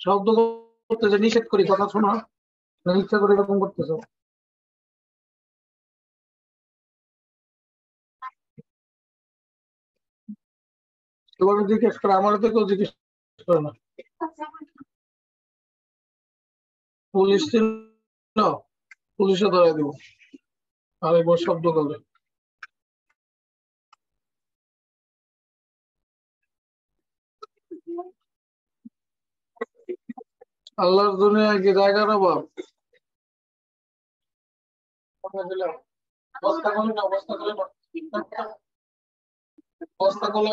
শব্দ করতেছে নিষেধ করি কথা শোনো ইচ্ছা করে এরকম করতেছো তোমাকে জিজ্ঞেস করে আমার তো কেউ জিজ্ঞেস করে না পুলিশ ছিল, পুলিশে ধরে দেবো। আর এই শব্দ করবে। আল্লাহর দুনিয়ায় কি জায়গার অভাব বস্তা করলে না বস্তা করলে না বস্তা করলে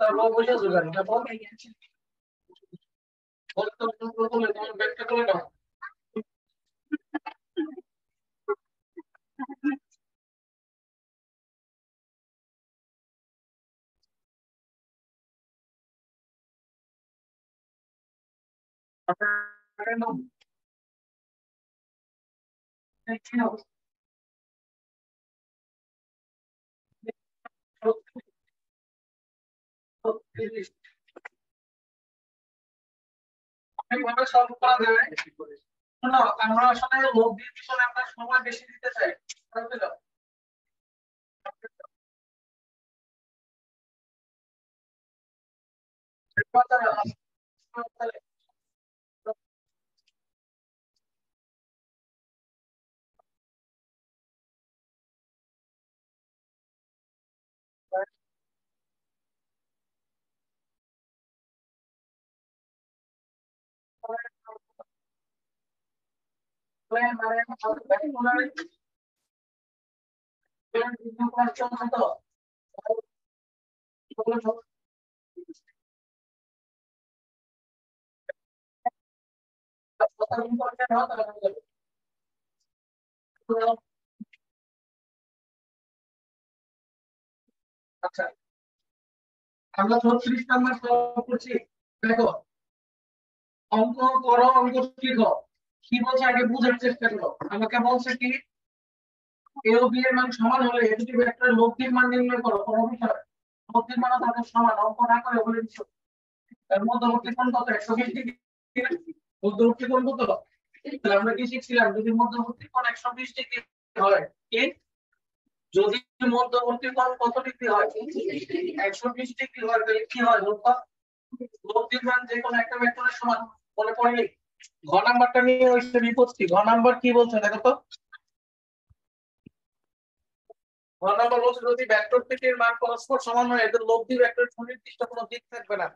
তারপর বসে আছো কেন তারপর বক্তব্য করলে তোমার করে সলভ করা যাবে শোনো আমরা আসলে লোক দিয়ে পিছনে আমরা সময় বেশি দিতে চাই বুঝতে আচ্ছা আমরা ছত্রিশ নাম্বার করছি। দেখো অঙ্ক করো অঙ্ক শিখো। কি বলছে আগে বুঝার চেষ্টা করো। আমাকে বলছে কি এ ও বি এর মান সমান হলে এ দুটি ভেক্টরের লব্ধির মান নির্ণয় করো, কোনো বিষয় লব্ধির মান তাদের সমান অঙ্ক না করে বলে দিচ্ছ এর মধ্যবর্তী কোণ কত? একশো বিশ ডিগ্রি। মধ্যবর্তী কোণ কত? তাহলে আমরা কি শিখছিলাম? যদি মধ্যবর্তী কোণ একশো বিশ ডিগ্রি হয়, কি? যদি মধ্যবর্তী কোণ কত ডিগ্রি হয়? একশো বিশ ডিগ্রি হয়, তাহলে কি হয়? লব্ধির মান যে কোনো একটা ভেক্টরের সমান, মনে পড়েনি? ঘ নাম্বারটা নিয়ে হচ্ছে বিপত্তি ঘ নাম্বার কি বলছে দেখো তো? ঘ নাম্বার বলছে, যদি ভেক্টর থেকে মান পরস্পর সমান হয়, এদের লব্ধি ভেক্টর সুনির্দিষ্ট কোনো দিক থাকবে না।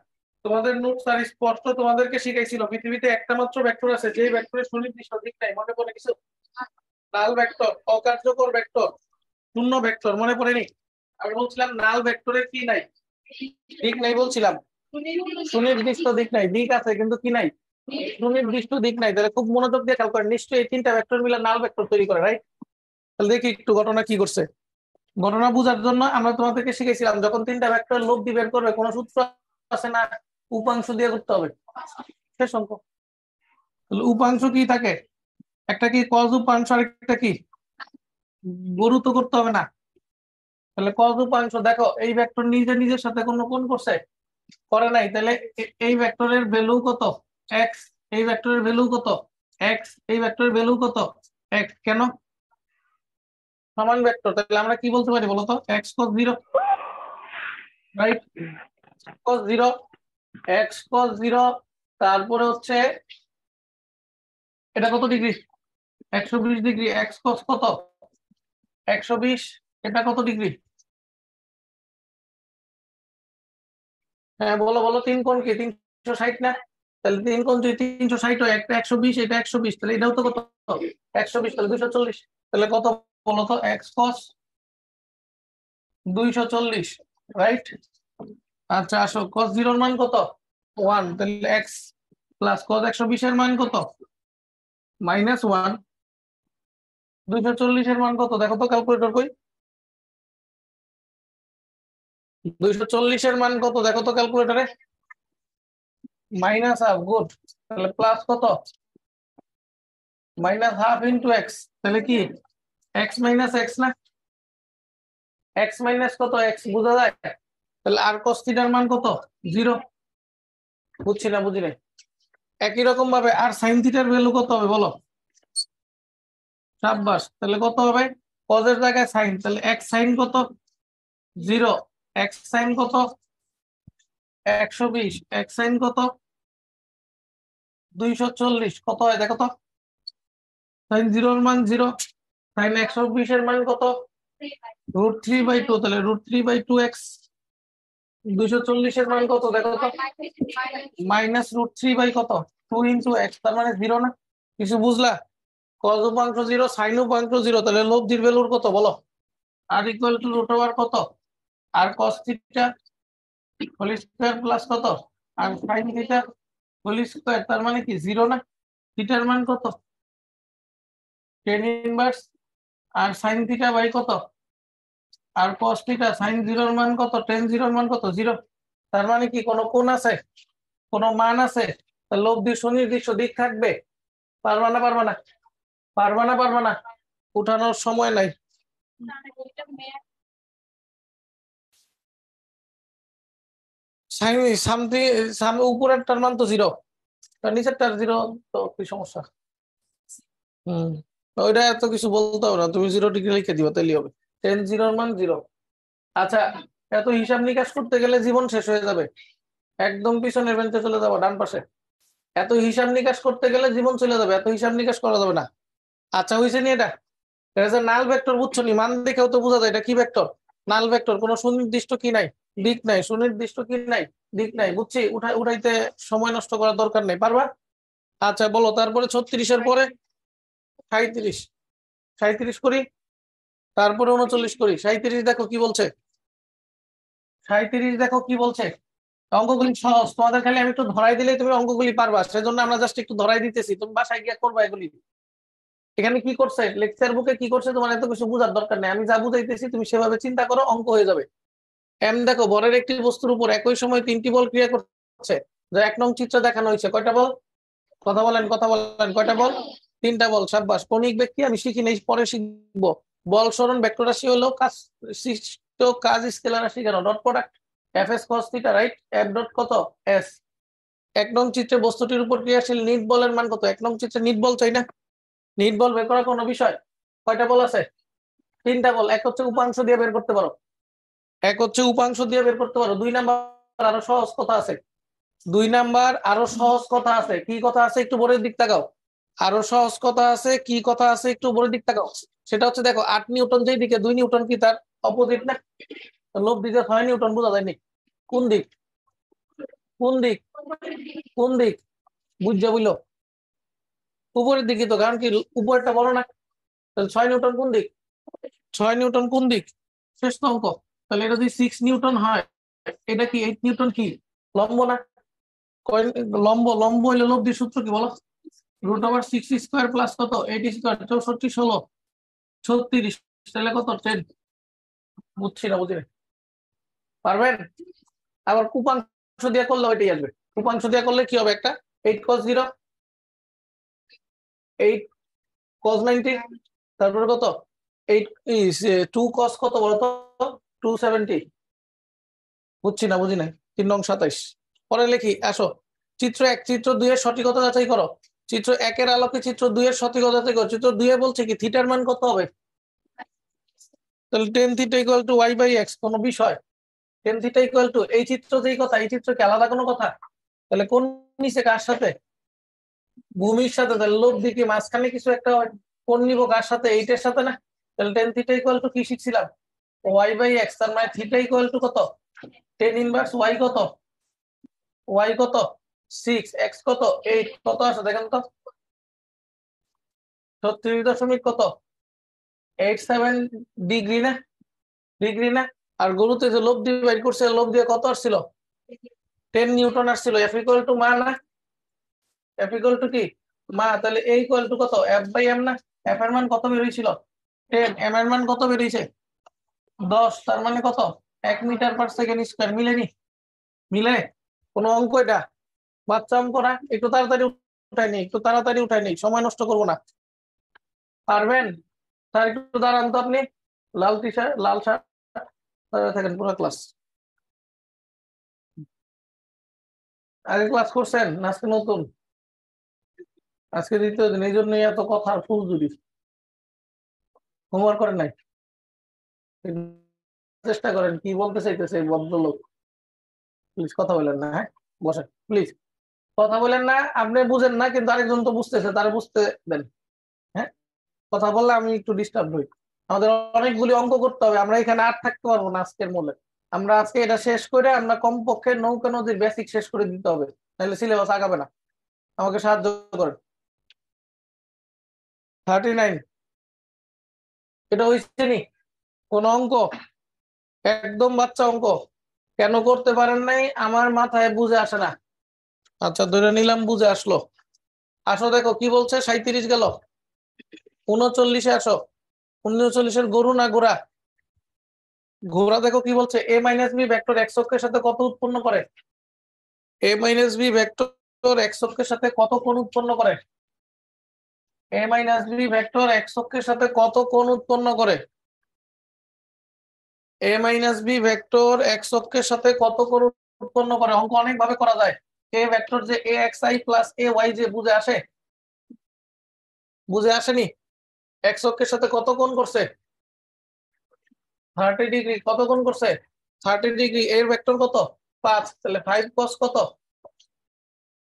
তোমাদের নোটস আর স্পষ্ট তোমাদেরকে শিখাইছিল, পৃথিবীতে একটা মাত্র ভেক্টর আছে যে ভেক্টরের সুনির্দিষ্ট দিক নাই, মনে পড়ে কিছু? নাল ভেক্টর অকার্যকর ভেক্টর শূন্য ভেক্টর মনে পড়েনি আমি বলছিলাম নাল ভেক্টরের কি নাই? দিক নাই বলছিলাম। সুনির্দিষ্ট দিক নাই, দিক আছে, কিন্তু কি নাই? সুনির্দিষ্ট দিক নাই, তাহলে খুব মনোযোগ দিয়ে খেয়াল করেন, নিশ্চয়ই এই তিনটা ভেক্টর মিলে নাল ভেক্টর তৈরি করে রাইট তাহলে দেখি একটু ঘটনা কি করছে ঘটনা বোঝার জন্য আমরা তোমাদেরকে শিখেছিলাম, যখন তিনটা ভেক্টর লোক দিয়ে বের করবে, কোনো সূত্র আছে না, উপাংশ দিয়ে করতে হবে। শেষ অঙ্ক তাহলে উপাংশ কি থাকে? একটা কি কজ উপাংশ আর একটা কি গুরুত্ব করতে হবে না। তাহলে কজ উপাংশ, দেখো, এই ভেক্টর নিজে নিজের সাথে কোনো কোন করছে? করে নাই, তাহলে এই ভেক্টরের ভ্যালু কত? এক্স এই ভেক্টরের ভ্যালু কত? এক্স এই ভেক্টরের ভ্যালু কত? এক্স কেন? সমান ভেক্টর তাহলে আমরা কি বলতে পারি বলতো? X cos zero right cos zero x cos zero তারপরে হচ্ছে, এটা কত ডিগ্রি একশো বিশ ডিগ্রি এক্স কস কত? একশো বিশ, এটা কত ডিগ্রি হ্যাঁ বলো বলো, তিন কোণ কি? তিনশো ষাট না? তাহলে তিন যদি তিনশো ষাট হয় একটা একশো বিশ, এটা একশো বিশ, তাহলে এটাও তো কত? একশো বিশ, তাহলে দুইশো চল্লিশ। তাহলে কত বলো তো? এক্স কস দুইশো চল্লিশ রাইট আচ্ছা আসো কস জিরোর মান কত? ওয়ান, তাহলে এক্স প্লাস কস একশো বিশের মান কত? Minus one. দুইশো চল্লিশের মান কত? দেখো তো ক্যালকুলেটর কই। দুইশো চল্লিশের মান কত? দেখো তো ক্যালকুলেটরে মাইনাস হাফ গুড তাহলে প্লাস কত? মাইনাস হাফ ইন্টু এক্স তাহলে কি? এক্স মাইনাস এক্স না? এক্স মাইনাস কত? এক্স বোঝা যায়? তাহলে আর কস থিটার মান কত? জিরো বুঝছি না, বুঝি নাই? একই রকম ভাবে আর সাইন থিটার ভ্যালু কত হবে, বলো? সাব্বাস তাহলে কত হবে? কজের জায়গায় সাইন তাহলে এক্স সাইন কত? জিরো এক্স সাইন কত? একশো বিশ। এক্স সাইন কত? দুইশো চল্লিশ। কত হয় দেখো তো? সাইন জিরোর মান জিরো সাইন একশো বিশের মান কত? রুট থ্রি বাই টু তাহলে root three by two x দুইশো চল্লিশের মান কত দেখো তো? মাইনাস রুট থ্রি বাই কত? টু ইন্টু এক্স তার মানে জিরো না? কিছু বুঝলা? কজ উপাংশ জিরো সাইন উপাংশ জিরো তাহলে লব্ধির ভ্যালুর কত বলো? R equal to root over কত? R cos theta whole square plus কত? R sine theta whole square তার মানে কি? জিরো না? থিটার মান কত? Tan inverse R sine theta by কত? আর কস থিটা সাইন জিরোর মান কত? টেন জিরোর মান কত? জিরো তার মানে কি? কোনো কোণ আছে? কোনো মান আছে? তার লব্ধি সুনির্দিষ্ট দিক থাকবে। পারবা না পারবা না? পারবা না পারবা না? উঠানোর সময় নাই। সামথিং উপরেরটার মান তো জিরো তার নিচেরটার জিরো তো কি সমস্যা? হুম। ওইটা এত কিছু বলতে হবে না, তুমি জিরো ডিগ্রি লিখে দিবা তাইলে হবে। টেন জিরোর মান জিরো আচ্ছা এত হিসাব নিকাশ করতে গেলে জীবন শেষ হয়ে যাবে। একদম পিছনের বেঞ্চে চলে যাব, ডান পাশে। এত হিসাব নিকাশ করতে গেলে জীবন চলে যাবে, এত হিসাব নিকাশ করা যাবে না। আচ্ছা হয়েছে নি এটা? এটা যে নাল ভেক্টর বুঝছ নি? মান দেখেও তো বোঝা যায়, এটা কি ভেক্টর নাল ভেক্টর কোনো সুনির্দিষ্ট কি নাই? দিক নাই, সুনির্দিষ্ট কি নাই? দিক নাই, বুঝছি? উঠাই উঠাইতে সময় নষ্ট করার দরকার নেই। পারবা? আচ্ছা বলো, তারপরে ছত্রিশের পরে? সাঁত্রিশ সাঁত্রিশ করি? তারপরে উনচল্লিশ করি। সাঁত্রিশ দেখো কি বলছে? সাঁত্রিশ দেখো কি বলছে? অঙ্কগুলি সহজ। তোমাদের খালি আমি একটু ধরাই দিলে তুমি অঙ্কগুলি পারবা। সেজন্য আমরা জাস্ট একটু ধরাই দিতেছি। তুমি বাসায় গিয়ে করবা এগুলি। এখানে কি করছে? লেকচার বুকে কি করছে? তোমার এত কিছু বোঝার দরকার নেই। আমি যা বুঝাইতেছি, তুমি সেভাবে চিন্তা করো, অঙ্ক হয়ে যাবে। এম দেখো বরের একটি বস্তুর উপর একই সময় তিনটি বল ক্রিয়া করছে। এক নং চিত্র দেখানো হয়েছে, কয়টা বল? কথা বলেন কথা বলেন, কয়টা বল? তিনটা বল, সাব্বাস। কৌণিক ব্যক্তি, আমি শিখি নেই, পরে শিখব। বল স্মরণ ভেক্টর রাশি হলো কাজ, সৃষ্ট কাজ, স্কেলার রাশি কেন? Dot product F S cos theta right F dot কত? এস এক নং চিত্রে বস্তুটির উপর ক্রিয়াশীল নিট বলের মান কত? এক নং চিত্রে নিট বল চাই না? নিট বল বের করার কোনো বিষয়? কয়টা বল আছে? তিনটা বল, এক হচ্ছে উপাংশ দিয়ে বের করতে পারো। এক হচ্ছে উপাংশ দিয়ে বের করতে পারো। দুই নাম্বার আরও সহজ কথা আছে। দুই নাম্বার আরও সহজ কথা আছে। কি কথা আছে একটু বড়ের দিক তাকাও। আরও সহজ কথা আছে, কি কথা আছে একটু বড়ের দিক তাকাও। সেটা হচ্ছে দেখো, আট নিউটন যেই দিকে, দুই নিউটন কি তার? অপোজিট না? লোভ দিকে ছয় নিউটন, বোঝা যায়নি? কোন দিক? কোন দিক? কোন দিক? বুঝছে বুঝলো? উপরের দিকে তো, কারণ কি উপরেরটা বলো না। ছয় নিউটন কোন দিক? ছয় নিউটন কোন দিক? শেষ অঙ্ক। তাহলে এটা যদি সিক্স নিউটন হয়, এটা কি এইট নিউটন কি? লম্ব না? লম্ব লম্ব হইলে লব্ধি সূত্র কি বলো? Root over six square plus কত? এইট স্কোয়ার চৌষট্টি, ষোলো। ছত্রিশ, তাহলে কত? টেন বুঝছি না, বুঝি পারবেন? আবার কুপাংশ দিয়ে করলে ওইটাই আসবে। কুপাংশ দিয়ে করলে কি হবে একটা? Eight cos zero eight cos ninety তারপরে কত? এইট টু কস কত বলতো? টু সেভেন্টি বুঝছি না, বুঝি নাই। তিন নং সাতাইশ। পরে লিখি, আসো। চিত্র এক, চিত্র দুইয়ের সঠিকতা যাচাই করো। চিত্র একের আলোকে চিত্র দুইয়ের সঠিকতা যাচাই করো। চিত্র দুইয়ে বলছে কি থিটার মান কত হবে? তাহলে tan theta equal to y by x কোনো বিষয়। টেন থিটা ইকুয়াল টু এই চিত্র যেই কথা, এই চিত্র কি আলাদা কোনো কথা? তাহলে কোন নিচে কার সাথে? ভূমির সাথে, তাহলে লোক দিকে মাঝখানে কিছু একটা কোন নিব কার সাথে? এইটের সাথে না? তাহলে টেন থিটা ইকুয়াল টু কি শিখছিলাম? ওয়াই বাই এক্স তার মানে থিটা ইকুয়াল টু কত? টেন ইনভার্স ওয়াই কত? ওয়াই কত? সিক্স এক্স কত? এইট কত আছে দেখেন তো? ছত্রিশ দশমিক কত? এইট সেভেন ডিগ্রি না? ডিগ্রি না? আর গরুতে যে লোভ দিয়ে বাইর করছে, লোভ দিয়ে কত আসছিল? টেন নিউটন আসছিল। এফ ইকুয়াল টু মা না? এফ ইকুয়াল টু কি? মা, তাহলে এ ইকুয়াল টু কত? এফ বাই এম না? এফ এর মান কত বেরিয়েছিল টেন এম এর মান কত বেরিয়েছে দশ, তার মানে কত? এক মিটার পার সেকেন্ড স্কোয়ার মিলেনি মিলে? কোন অঙ্ক এটা? বাচ্চা অঙ্ক না? একটু তাড়াতাড়ি উঠাই নেই একটু তাড়াতাড়ি উঠাই নেই সময় নষ্ট করব না। পারবেন? স্যার, একটু দাঁড়ান তো আপনি। লাল টি শার্ট লাল শার্ট। থাকেন পুরো ক্লাস আগে ক্লাস করছেন? আজকে নতুন? আজকে দ্বিতীয় দিন এই জন্যই এত কথা ফুল জুড়ি হোমওয়ার্ক করেন নাই? চেষ্টা করেন, কি বলতে চাইতেছে ভদ্রলোক? প্লিজ কথা বলেন না হ্যাঁ? বসেন প্লিজ কথা বলেন না, আপনি বুঝেন না, কিন্তু আরেকজন তো বুঝতেছে, তারা বুঝতে দেন হ্যাঁ? কথা বললে আমি একটু ডিস্টার্ব হই। আমাদের অনেকগুলি অঙ্ক করতে হবে, আমরা এখানে আর থাকতে পারব না আজকের মূলে। আমরা আজকে এটা শেষ করে আমরা কমপক্ষে নৌকা নদীর বেসিক শেষ করে দিতে হবে, তাহলে সিলেবাস আগাবে না। আমাকে সাহায্য করেন। থার্টি নাইন এটা হয়েছে নি? কোন অঙ্ক? একদম বাচ্চা অঙ্ক। কেন করতে পারেন নাই? আমার মাথায় বুঝে আসে না। আচ্ছা ধরে নিলাম বুঝে আসলো। আসো দেখো, কি বলছে? সাঁত্রিশ গেল। উনচল্লিশে আসো। উনচল্লিশের গরু না গোড়া ঘোড়া দেখো কি বলছে? A minus b vector x সাথে কত উৎপন্ন করে? A minus b vector x সাথে কত কোণ উৎপন্ন করে? A minus b vector x সাথে কত কোণ উৎপন্ন করে? A minus b vector x অক্ষের সাথে কত কোণ উৎপন্ন করে? অঙ্ক অনেক ভাবে করা যায়। এ ভেক্টর যে a x i plus a y যে বুঝে আসে? বুঝে আসেনি? এক্স অক্ষের সাথে কত কোণ করছে? থার্টি ডিগ্রি কত কোণ করছে? থার্টি ডিগ্রি এর ভেক্টর কত? পাঁচ। তাহলে ফাইভ কস কত?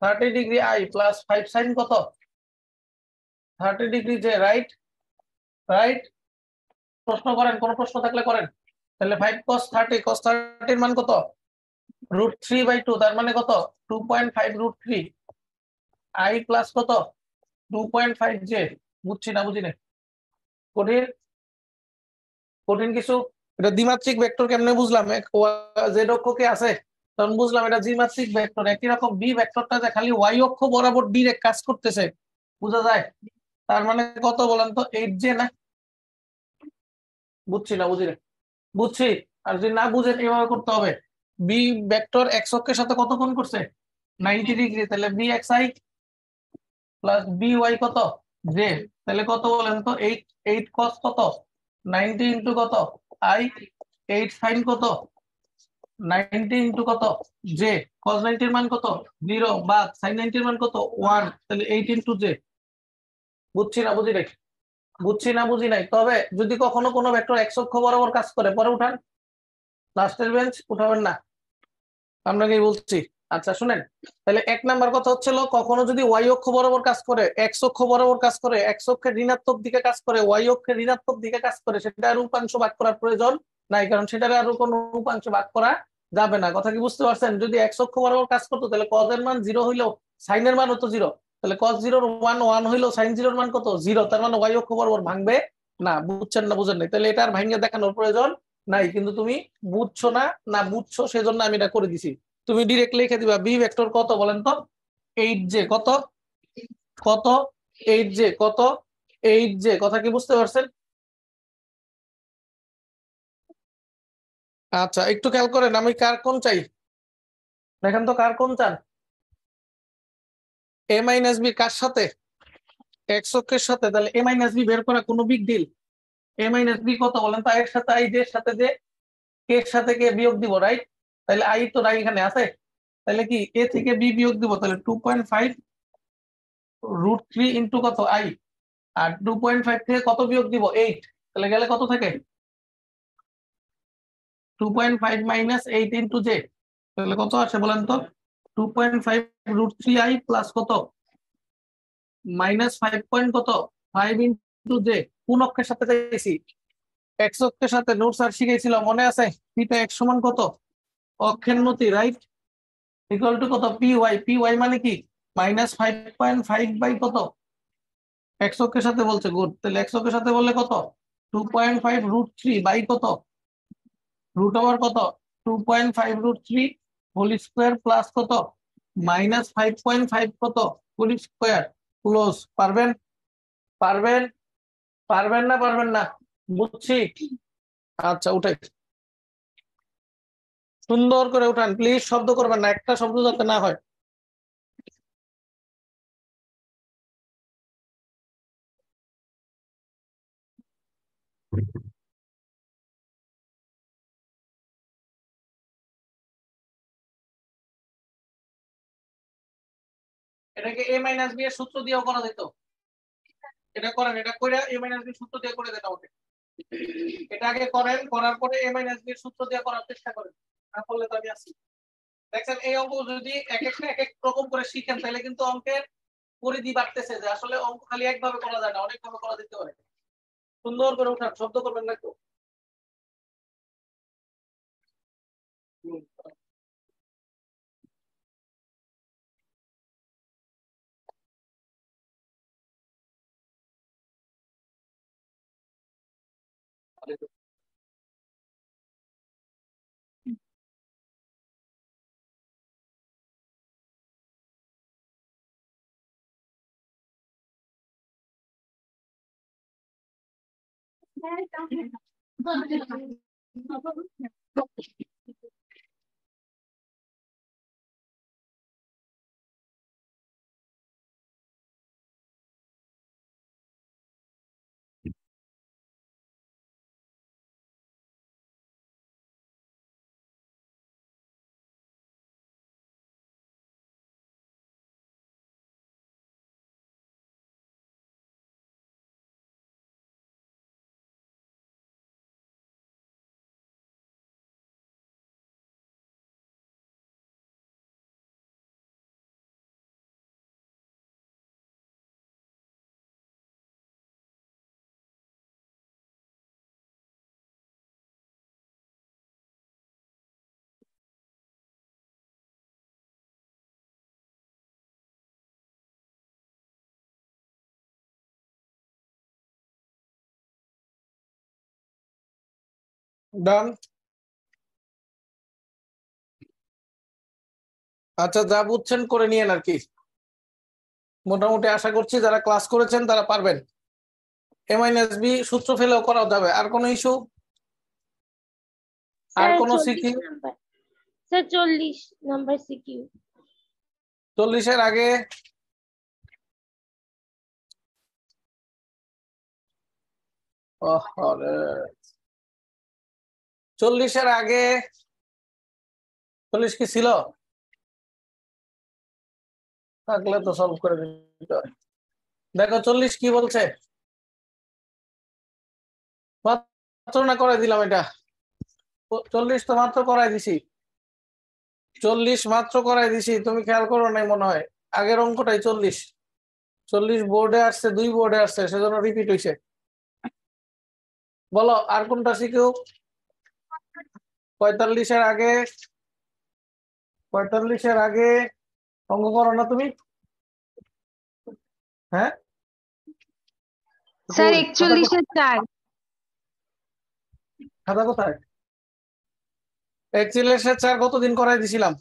Thirty degree i plus five sine কত? থার্টি ডিগ্রি যে রাইট রাইট প্রশ্ন করেন, কোন প্রশ্ন থাকলে করেন। তাহলে ফাইভ কস থার্টি কস থার্টির মান কত? রুট থ্রি বাই টু তার মানে কত? Two point five root three i plus কত? টু পয়েন্ট ফাইভ জে বুঝছি না বুঝি না? কঠিন কঠিন কিছু? এটা দ্বিমাত্রিক ভেক্টর কেমনে বুঝলাম? জেড অক্ষকে আছে। তখন বুঝলাম এটা দ্বিমাত্রিক ভেক্টর একই রকম বি ভেক্টরটা যে খালি ওয়াই অক্ষ বরাবর ডিরেক্ট কাজ করতেছে। বোঝা যায়? তার মানে কত বলেন তো? এইট জে না? বুঝছি না বুঝি না? বুঝছি? আর যদি না বুঝেন, এভাবে করতে হবে। বি ভেক্টর এক্স অক্ষের সাথে কত কোণ করছে? নাইনটি ডিগ্রি তাহলে b x i plus b y কত? জে তাহলে কত বলেন তো? এইট এইট কস কত? নাইনটি ইন্টু কত? আই এইট সাইন কত? নাইনটি ইন্টু কত? জে কস নাইনটির মান কত? জিরো বা সাইন নাইনটির মান কত? ওয়ান তাহলে এইট ইন্টু জে বুঝছি না, বুঝি রেখে বুঝছি না, বুঝি নাই। তবে যদি কখনো কোনো ভেক্টর এক অক্ষ বরাবর কাজ করে, পরে উঠান। লাস্টের বেঞ্চ উঠাবেন না। আপনাকে বলছি। আচ্ছা শুনেন। তাহলে এক নাম্বার কথা হচ্ছিল কখনো যদি ওয়াই অক্ষ বরাবর কাজ করে এক্স অক্ষ বরাবর কাজ করে এক্স অক্ষের ঋণাত্মক দিকে কাজ করে ওয়াই অক্ষের ঋণাত্মক দিকে কাজ করে, সেটা আর উপাংশ ভাগ করার প্রয়োজন নাই, কারণ সেটার আর কোনো উপাংশ ভাগ করা যাবে না। কথা কি বুঝতে পারছেন? যদি এক্স অক্ষ বরাবর কাজ করতো, তাহলে কজের মান জিরো হইলেও সাইনের মান হতো জিরো তাহলে কস জিরোর ওয়ান ওয়ান হইল সাইন জিরোর মান কত? জিরো তার মানে ওয়াই অক্ষ বরাবর ভাঙবে? না, বুঝছেন না বুঝেন নাই। তাহলে এটা আর ভাঙে দেখানোর প্রয়োজন নাই, কিন্তু তুমি বুঝছ না না বুঝছ সেজন্য আমি এটা করে দিছি। তুমি ডিরেক্ট লিখে দিবা বি ভেক্টর কত বলেন তো? এইট জে কত? কত? এইট জে কত? এইট জে কথা কি বুঝতে পারছেন? আচ্ছা একটু খেয়াল করেন, আমি কার কোন চাই? দেখেন তো কার কোন চান? এ মাইনাস বি কার সাথে? এক্স অক্ষের সাথে। তাহলে এ মাইনাস বি বের করা কোনো big deal a minus b কত? বলেন তো এর সাথে আই এর সাথে যে এর সাথে কে বিয়োগ দিব রাইট তাহলে আই তো রাই এখানে আছে। তাহলে কি এ থেকে বি বিয়োগ দিব? তাহলে two point five root three into কত? আই আর টু পয়েন্ট ফাইভ থেকে কত বিয়োগ দিব? এইট তাহলে গেলে কত থাকে? Two point five minus eight into j তাহলে কত আসে বলেন তো? Two point five root three i plus কত? মাইনাস ফাইভ পয়েন্ট কত? ফাইভ ইন্টু জে কোন অক্ষের সাথে চাইছি? এক্স অক্ষের সাথে নোটস আর শিখেছিল মনে আছে? থিটা এক্স সমান কত? অক্ষের নতি রাইট ইকুয়াল টু কত? পি ওয়াই পি ওয়াই মানে কি? Minus five point five by কত? এক্স অক্ষের সাথে বলছে গুড তাহলে এক্স অক্ষের সাথে বললে কত? Two point five root three by কত? রুট ওভার কত? Two point five root three whole square plus কত? মাইনাস ফাইভ পয়েন্ট ফাইভ কত? হোল স্কোয়ার ক্লোজ পারবেন? পারবেন? পারবেন না পারবেন না? বুঝছি? আচ্ছা উঠাই। সুন্দর করে উঠান প্লিজ শব্দ করবেন না, একটা শব্দ যাতে না হয়। এটাকে এ মাইনাস বি এর সূত্র দিয়েও করা যেত? এটা করেন, এটা করে এ মাইনাস বি সূত্র দিয়ে করে দেন আমাকে। এটা আগে করেন, করার পরে এ মাইনাস বি এর সূত্র দিয়ে করার চেষ্টা করেন। না করলে তো আমি আছি। দেখছেন, এই অঙ্ক যদি এক একটা, এক এক রকম করে শিখেন, তাহলে কিন্তু অঙ্কের পরিধি বাড়তেছে যে আসলে অঙ্ক খালি একভাবে করা যায় না, অনেকভাবে করা যেতে পারে। সুন্দর করে উঠান, শব্দ করবেন না কেউ あれです。うん。ডান আচ্ছা যা বুঝছেন করে নিয়েন আর কি। মোটামুটি আশা করছি যারা ক্লাস করেছেন তারা পারবেন। এ মাইনাস বি সূত্র ফেলেও করা যাবে। আর কোনো ইস্যু আর কোনো স্যার নাম্বার সিকিউ চল্লিশের আগে ওহরে। চল্লিশের আগে চল্লিশ কি ছিল? থাকলে তো সলভ করে দিতে হয়। দেখো, চল্লিশ কি বলছে? না করে দিলাম এটা। চল্লিশ তো মাত্র করাই দিছি। চল্লিশ মাত্র করাই দিছি, তুমি খেয়াল করো নাই মনে হয়। আগের অঙ্কটাই চল্লিশ। চল্লিশ বোর্ডে আসছে, দুই বোর্ডে আসছে, সেজন্য রিপিট হয়েছে বলো, আর কোনটা শিখেও? পঁয়তাল্লিশের আগে পঁয়তাল্লিশের আগে অঙ্ক করো না তুমি? হ্যাঁ? স্যার একচল্লিশের চার। খাতা কোথায়? একচল্লিশের চার করাই দিছিলাম?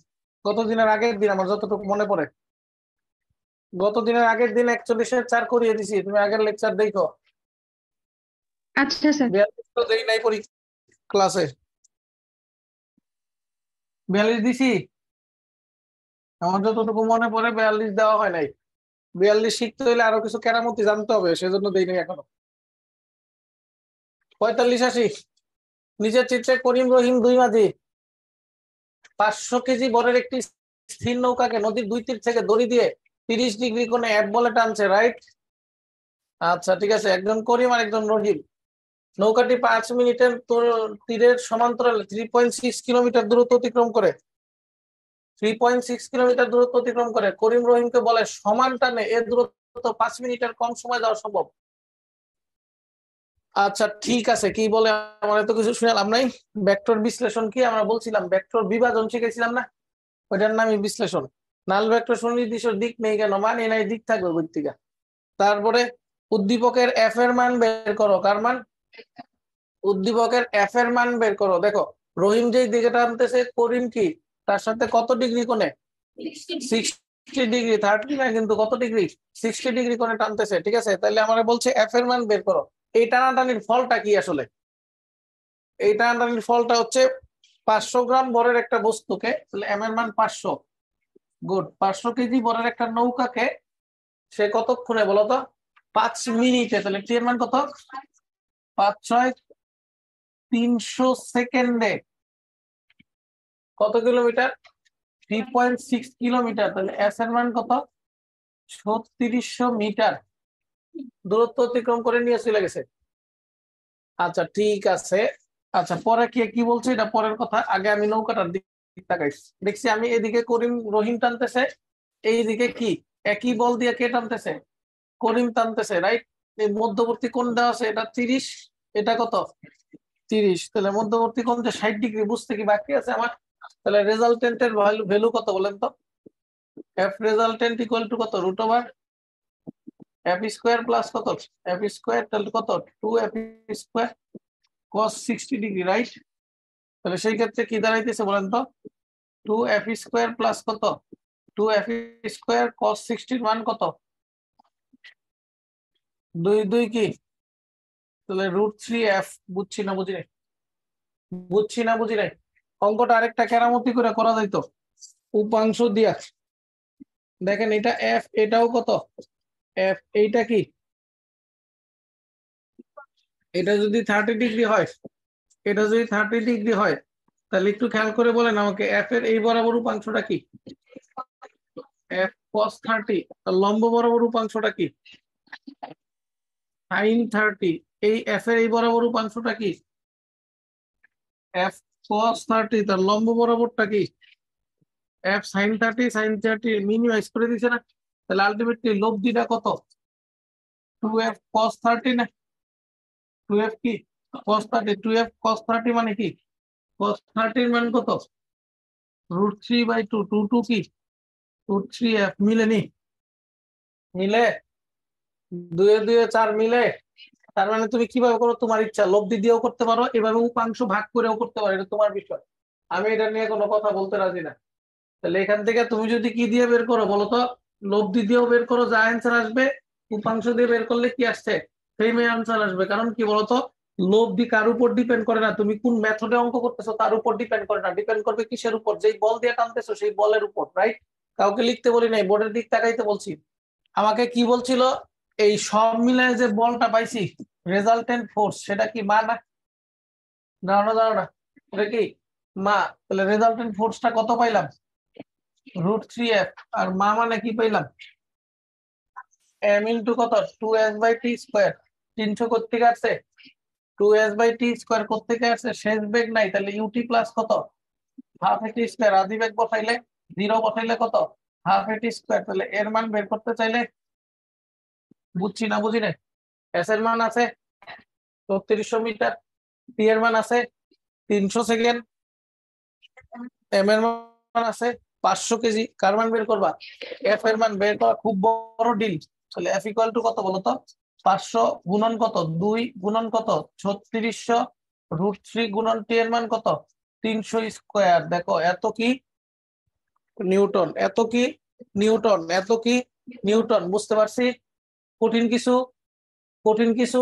গত দিনের আগের দিন আমার যতটুকু মনে পড়ে। গত দিনের আগের দিন একচল্লিশের চার করিয়ে দিছি? তুমি আগের লেকচার দেখো। আচ্ছা স্যার। দেই নাই পরি ক্লাসে। বিয়াল্লিশ দিছি। আমার যতটুকু মনে পড়ে বিয়াল্লিশ দেওয়া হয় নাই। বিয়াল্লিশ শিখতে হইলে আরও কিছু কেরামতি জানতে হবে, সেজন্য দেই নাই এখনও। পঁয়তাল্লিশ আশি। নিজের চিত্রে করিম রহিম দুই মাঝি। পাঁচশো কেজি বরের একটি স্থির নৌকাকে নদীর দুই তীর থেকে দড়ি দিয়ে তিরিশ ডিগ্রি কোণে এক বলে টানছে রাইট আচ্ছা ঠিক আছে। একজন করিম আর একজন রহিম। নৌকাটি পাঁচ মিনিটের তীরের সমান্তরালে থ্রি পয়েন্ট সিক্স কিলোমিটার দূরত্ব অতিক্রম করে। থ্রি পয়েন্ট সিক্স কিলোমিটার দূরত্ব অতিক্রম করে। করিম রহিমকে বলে, সমান টানে এর দূরত্ব পাঁচ মিনিটের কম সময় যাওয়া সম্ভব। আচ্ছা ঠিক আছে, কি বলে আমার এত কিছু শুনালাম নাই। ভেক্টর বিশ্লেষণ কি? আমরা বলছিলাম ভেক্টর বিভাজন শিখেছিলাম না? ওইটার নামই বিশ্লেষণ। নাল ভেক্টর সুনির্দিষ্ট দিক নেই কেন? মানে নাই, দিক থাকবে বৈত্তিকা তারপরে উদ্দীপকের এফ এর মান বের করো। কার মান? উদ্দীপকের এফ এর মান বের করো। দেখো, রহিম যেই দিকে টানতেছে, করিম কি? তার সাথে কত ডিগ্রি কোণে? সিক্সটি ডিগ্রি থার্টি না কিন্তু কত ডিগ্রি? সিক্সটি ডিগ্রি কোণে টানতেছে, ঠিক আছে? তাহলে আমরা বলছে এফ এর মান বের করো। এই টানাটানির ফলটা কি আসলে? এই টানাটানির ফলটা হচ্ছে পাঁচশো গ্রাম বরের একটা বস্তুকে, তাহলে এম এর মান পাঁচশো। গুড। পাঁচশো কেজি বরের একটা নৌকাকে সে কতক্ষণে বলো তো পাঁচ মিনিটে। তাহলে টি এর মান কত? পাঁচ ছয় তিনশো সেকেন্ডে। কত kilometre? Three point six kilometre. তাহলে এস এর মান কত? ছত্রিশশো মিটার। দূরত্ব অতিক্রম করে নিয়ে চলে গেছে। আচ্ছা ঠিক আছে। আচ্ছা পরে কি কি বলছে? এটা পরের কথা। আগে আমি নৌকাটার দিক দেখছি আমি এদিকে করিম রহিম টানতেছে, এইদিকে কি? একই বল দিয়ে কে টানতেছে? করিম টানতেছে রাইট মধ্যবর্তী কোন দেওয়া আছে, এটা তিরিশ। এটা কত? তিরিশ। তাহলে মধ্যবর্তী কোণ যে ষাট ডিগ্রি, বুঝতে কি বাকি আছে আমার? তাহলে রেজাল্টেন্টের ভ্যালু ভ্যালু কত বলেন তো? এফ রেজাল্টেন্ট ইকুয়াল টু কত? Root over f square plus কত? এফ স্কোয়ার তাহলে কত? Two f square cos sixty degree right তাহলে সেই ক্ষেত্রে কি দাঁড়াইতেছে বলেন তো? টু এফ স্কোয়ার প্লাস কত? টু এফ স্কোয়ার cos সিক্সটির মান কত? দুই দুই কি? তাহলে রুট থ্রি এফ বুঝছি না বুঝি বুঝছি না বুঝি নাই? অঙ্কটা আরেকটা কেরামতি করে করা যাইতো। উপাংশ দিয়া। দেখেন এটা এফ এটাও কত? এফ এইটা কি? এটা যদি থার্টি ডিগ্রি হয়, এটা যদি থার্টি ডিগ্রি হয়, তাহলে একটু খেয়াল করে বলেন আমাকে এফ এর এই বরাবর উপাংশটা কি? এফ cos থার্টি লম্ব বরাবর উপাংশটা কি? সাইন থার্টি এই এফ এর এই বরাবর উপাংশটা কি? এফ cos থার্টি তার লম্ব বরাবরটা কি? F sine thirty sine thirty minimise করে দিছে না? তাহলে আলটিমেটলি লব্ধিটা কত? টু এফ cos থার্টি না? টু এফ কি? cos thirty two f cos thirty মানে কি? cos থার্টির মান কত? Root three by two two two কি? রুট থ্রি এফ মিলে নি? মিলে? দুয়ে দুয়ে চার মিলে? তার মানে তুমি কীভাবে করো? তোমার ইচ্ছা, লব্ধি দিয়েও করতে পারো, এভাবে উপাংশ ভাগ করেও করতে পারো, এটা তোমার বিষয়। আমি এটা নিয়ে কোনো কথা বলতে রাজি না। তাহলে এখান থেকে তুমি যদি কি দিয়ে বের করো বলো তো? লব্ধি দিয়েও বের করো, যা অ্যান্সার আসবে, উপাংশ দিয়ে বের করলে কি আসছে? সেমই আনসার আসবে। কারণ কি বলতো লব্ধি কার উপর ডিপেন্ড করে না? তুমি কোন মেথডে অঙ্ক করতেছো তার উপর ডিপেন্ড করে না। ডিপেন্ড করবে কিসের উপর? যেই বল দিয়ে টানতেছো সেই বলের উপর রাইট কাউকে লিখতে বলি নাই, বোর্ডের দিক তাকাইতে বলছি। আমাকে কি বলছিল? এই সব মিলায় যে বলটা পাইছি রেজাল্টেন্ট ফোর্স সেটা কি মা না? দাঁড়ানো দাঁড়ানো এটা কি? মা, তাহলে রেজাল্টেন্ট ফোর্সটা কত পাইলাম? রুট থ্রি এফ আর মা মানে কি পাইলাম? এম ইন্টু কত? Two s by t square তিনশো কোথেকে আসছে? Two s by t square কোথেকে আসছে? শেষ বেগ নাই, তাহলে ইউটি প্লাস কত? হাফ এটি স্কোয়ার আদি বেগ বসাইলে জিরো বসাইলে কত? হাফ এটি স্কোয়ার তাহলে এর মান বের করতে চাইলে বুঝছি না বুঝি না এস এর মান আছে ছত্রিশশো মিটার টি এর মান আছে তিনশো সেকেন্ড এম এর মান আছে পাঁচশো কেজি। কার মান বের করবা? এফ এর মান বের করা খুব বড় ডিল তাহলে এফ ইকুয়াল টু কত বলতো পাঁচশো গুণন কত? দুই গুণন কত? ছত্রিশশো রুট থ্রি গুণন টি এর মান কত? তিনশো স্কোয়ার দেখো, এত কি? নিউটন। এত কি? নিউটন। এত কি? নিউটন। বুঝতে পারছি? কঠিন কিছু কঠিন কিছু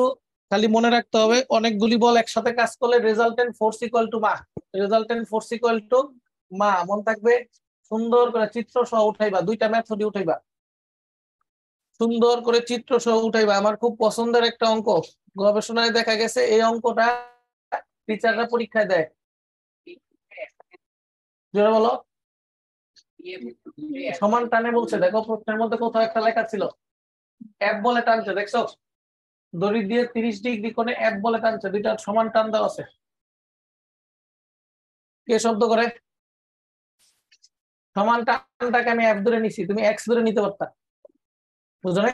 খালি মনে রাখতে হবে, অনেকগুলি বল একসাথে কাজ করলে resultant force equal to ma resultant force equal to ma, মন থাকবে সুন্দর করে চিত্র সহ উঠাইবা, দুইটা মেথডই উঠাইবা। সুন্দর করে চিত্র সহ উঠাইবা, আমার খুব পছন্দের একটা অঙ্ক। গবেষণায় দেখা গেছে এই অঙ্কটা টিচাররা পরীক্ষায় দেয়। জোরে বলো। সমান টানে বলছে, দেখো প্রশ্নের মধ্যে কোথাও একটা লেখা ছিল। এক বলে টানছে, দেখছ? দড়ি দিয়ে তিরিশ ডিগ্রি কোণে এক বলে টানছে, দুইটা সমান টান দেওয়া আছে। কে শব্দ করে? সমান টানটাকে আমি এফ ধরে নিছি, তুমি এক্স ধরে নিতে পারতা। বুঝো না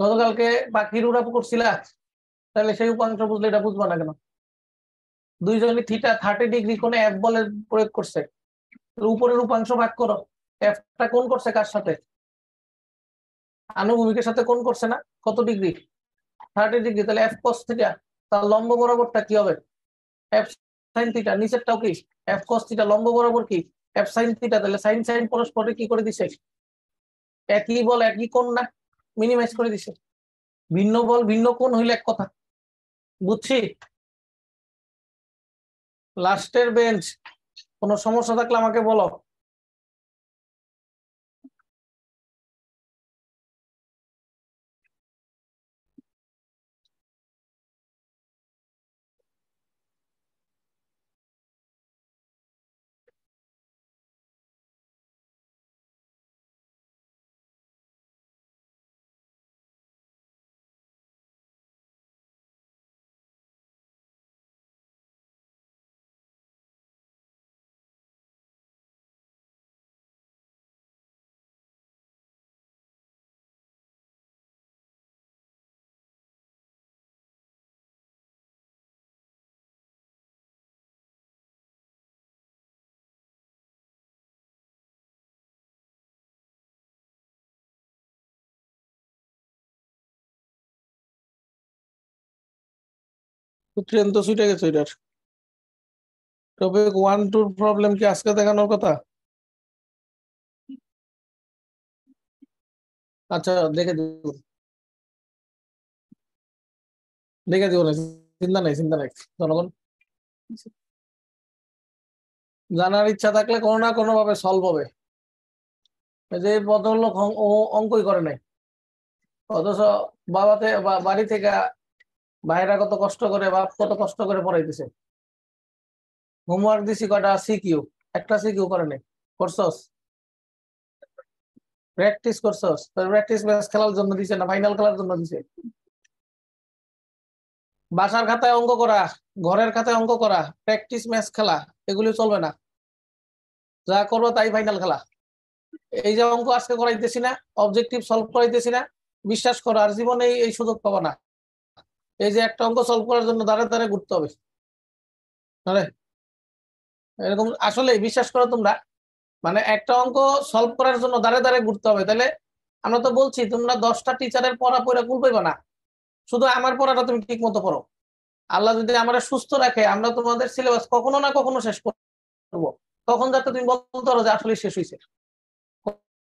গতকালকে পাখির উড়াপ করছিলা, তাহলে সেই উপাংশ বুঝলে এটা বুঝবা না কেন? দুইজনই থিটা থার্টি ডিগ্রি কোণে এফ বলে প্রয়োগ করছে। উপরের উপাংশ ভাগ করো। এফটা কোন করছে কার সাথে? আনুভূমিকের সাথে কোন করছে না? কত ডিগ্রি? Thirty degree. তাহলে এফ কস থিটা তার লম্ব বরাবরটা কি হবে? এফ সাইন থিটা নিচেরটাও কি? এফ কস থিটা লম্ব বরাবর কি? এফ সাইন থিটা তাহলে সাইন সাইন পরস্পরে কি করে দিছে? একই বল, একই কোণ না? মিনিমাইজ করে দিছে। ভিন্ন বল, ভিন্ন কোণ হইলে এক কথা। বুঝছি? লাস্টের বেঞ্চ কোনো সমস্যা থাকলে আমাকে বলো। ট্রেন তো ছুটে গেছে ওয়ান টুর প্রবলেম কি আজকে দেখানোর কথা? আচ্ছা দেখে দিব দেখে দিব না, চিন্তা নাই চিন্তা নাই। জনগণ। জানার ইচ্ছা থাকলে কোনো না কোনো ভাবে সলভ হবে যে ও অঙ্কই করে নাই। অথচ বাবাতে বাড়ি থেকে ভাইরা কত কষ্ট করে, বাপ কত কষ্ট করে পড়াইতেছে। হোমওয়ার্ক দিছি কয়টা? সিকিউ একটা সিকিউ করে নাই করছস? প্র্যাকটিস করছস? প্র্যাকটিস ম্যাচ খেলার জন্য দিছে না ফাইনাল খেলার জন্য দিছে? বাসার খাতায় অঙ্ক করা, ঘরের খাতায় অঙ্ক করা প্র্যাকটিস ম্যাচ খেলা, এগুলি চলবে না। যা করব তাই ফাইনাল খেলা। এই যে অঙ্ক আজকে করাইতেছি না অবজেক্টিভ সলভ করাইতেছি না, বিশ্বাস করো, আর জীবনে এই সুযোগ পাবো না। এই যে একটা অঙ্ক সলভ করার জন্য দাঁড়ে দাঁড়ে ঘুরতে হবে। এরকম আসলে বিশ্বাস করো তোমরা মানে একটা অঙ্ক সলভ করার জন্য দাঁড়ে দাঁড়ে ঘুরতে হবে। তাহলে আমরা তো বলছি, তোমরা দশটা টিচারের পড়া পড়া কুল পাইবে না। শুধু আমার পড়াটা তুমি ঠিক মতো পড়ো। আল্লাহ যদি আমরা সুস্থ রাখে, আমরা তোমাদের সিলেবাস কখনো না কখনো শেষ করব। তখন যাতে তুমি বলতে পারো যে আসলে শেষ হয়েছে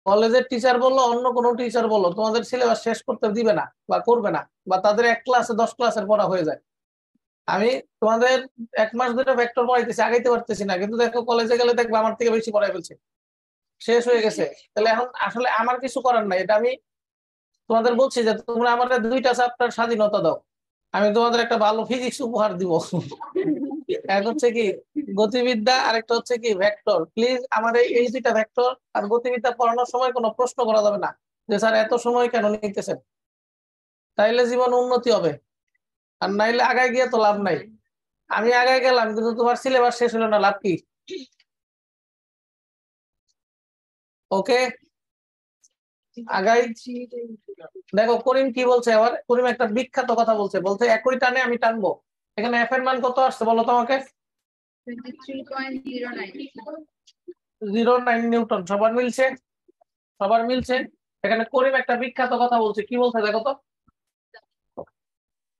কলেজের টিচার বলল, অন্য কোনো টিচার বলল, তোমাদের সিলেবাস শেষ করতে দিবে না বা করবে না, বা তাদের এক ক্লাসে দশ ক্লাসের পড়া হয়ে যায়। আমি তোমাদের এক মাস ধরে ভেক্টর পড়াইতেছি, আগাইতে পারতেছি না, কিন্তু দেখো কলেজে গেলে দেখব আমার থেকে বেশি পড়াই ফেলছে। শেষ হয়ে গেছে। তাহলে এখন আসলে আমার কিছু করার নাই, এটা আমি তোমাদের বলছি যে তোমরা আমাদের দুইটা চ্যাপ্টার স্বাধীনতা দাও। আমি তোমাদের একটা ভালো ফিজিক্স উপহার দিব। এক হচ্ছে কি গতিবিদ্যা হচ্ছে কি ভেক্টর প্লিজ আমাদের এই দুইটা ভেক্টর আর গতিবিদ্যা পড়ানোর সময় কোনো প্রশ্ন করা যাবে না। যে স্যার এত সময় কেন নিতেছেন? তাইলে জীবন উন্নতি হবে। আর নাইলে আগায় গিয়ে তো লাভ নাই। আমি আগায় গেলাম, কিন্তু তোমার সিলেবাস শেষ হলো না, লাভ কি? ওকে আগাই দেখো, করিম কি বলছে আবার? করিম একটা বিখ্যাত কথা বলছে। বলছে, একই টানে আমি টানবো। এখানে এফ এর মান কত আসছে বলো তো আমাকে? জিরো নাইন নিউটন সবার মিলছে? সবার মিলছে? এখানে করিম একটা বিখ্যাত কথা বলছে, কি বলছে দেখো তো?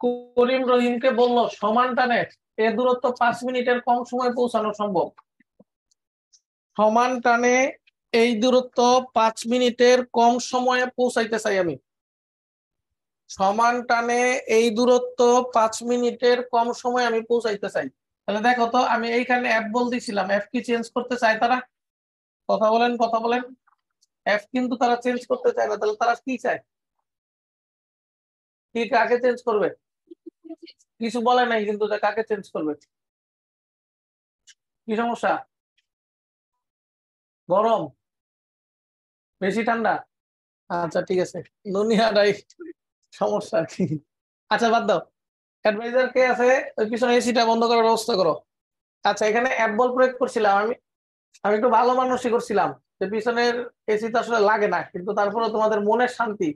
করিম রহিমকে বলল, সমান টানে এর দূরত্ব পাঁচ মিনিটের কম সময় পৌঁছানো সম্ভব। সমান টানে এই দূরত্ব পাঁচ মিনিটের কম সময়ে পৌঁছাইতে চাই আমি। সমান টানে এই দূরত্ব পাঁচ মিনিটের কম সময় আমি পৌঁছাইতে চাই। তাহলে দেখো তো, আমি এইখানে অ্যাপ বল দিছিলাম। অ্যাপ কি চেঞ্জ করতে চায় তারা? কথা বলেন কথা বলেন। অ্যাপ কিন্তু তারা চেঞ্জ করতে চায় না, তাহলে তারা কি চায়? কি, কাকে চেঞ্জ করবে? কিছু বলে নাই কিন্তু কাকে চেঞ্জ করবে? কি সমস্যা? গরম? বেশি ঠান্ডা? আচ্ছা ঠিক আছে। নুনিয়াটাই সমস্যা কি? আচ্ছা বাদ দাও। অ্যাডভাইজার কে আছে, ওই পিছনে এসিটা বন্ধ করার ব্যবস্থা করো। আচ্ছা এখানে অ্যাপ বল প্রয়োগ করছিলাম। আমি আমি একটু ভালো মানুষই করছিলাম। যে পিছনের এসি তো আসলে লাগে না, কিন্তু তারপরে তোমাদের মনের শান্তি।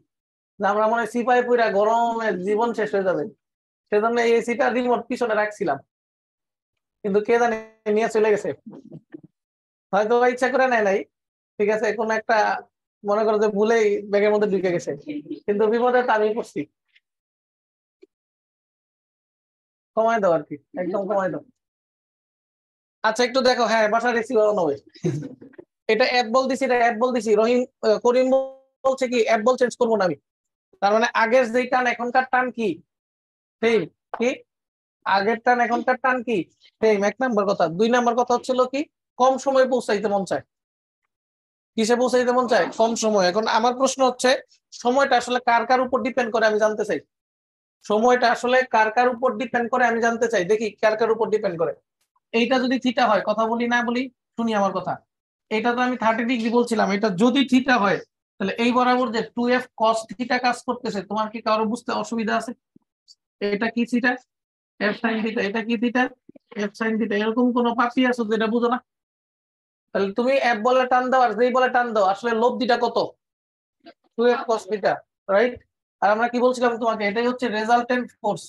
যে আমরা মনে সিপাহি পুরা গরমে জীবন শেষ হয়ে যাবে। সেজন্য এই এসিটা রিমোট পিছনে রাখছিলাম। কিন্তু কে জানে, নিয়ে চলে গেছে। হয়তো ইচ্ছা করে নেয় নাই। ঠিক আছে, কোন একটা মনে করো যে ভুলেই ব্যাগের মধ্যে ঢুকে গেছে। কিন্তু বিপদে তো আমি পড়ছি। কমাই দাও আর কি, একদম কমাই দাও। আচ্ছা একটু দেখো হ্যাঁ বাসা রিসিভ হবে। এটা অ্যাপ বল দিছি এটা অ্যাপ বল দিছি রহিম করিম বলছে কি অ্যাপ বল চেঞ্জ করব না আমি। তার মানে আগের যেই টান, এখনকার টান কি? সেম কি? আগের টান, এখনকার টান কি? সেম এক নাম্বার কথা। দুই নাম্বার কথা হচ্ছিল কি, কম সময়ে পৌঁছাইতে মন চায়। কিসে পৌঁছাইতে মন চায়? কম সময়। এখন আমার প্রশ্ন হচ্ছে, সময়টা আসলে কার কার উপর ডিপেন্ড করে আমি জানতে চাই? সময়টা আসলে কার কার উপর ডিপেন্ড করে আমি জানতে চাই? দেখি কার কার উপর ডিপেন্ড করে। এইটা যদি থিটা হয়, কথা বলি না বলি, শুনি আমার কথা। এটা তো আমি থার্টি ডিগ্রি বলছিলাম, এটা যদি থিটা হয়, তাহলে এই বরাবর যে টু এফ কস থিটা কাজ করতেছে, তোমার কি কারও বুঝতে অসুবিধা আছে? এটা কি থিটা এফ সাইন থিটা এটা কি থিটা এফ সাইন থিটা এরকম কোনো পাপি আছে যেটা বুঝো না? তাহলে তুমি এফ বলে টান দাও আর যেই বলে টান দাও, আসলে লব্ধিটা কত? Two f cos theta right আর আমরা কি বলছিলাম তোমাকে? এটাই হচ্ছে রেজাল্টেন্ট ফোর্স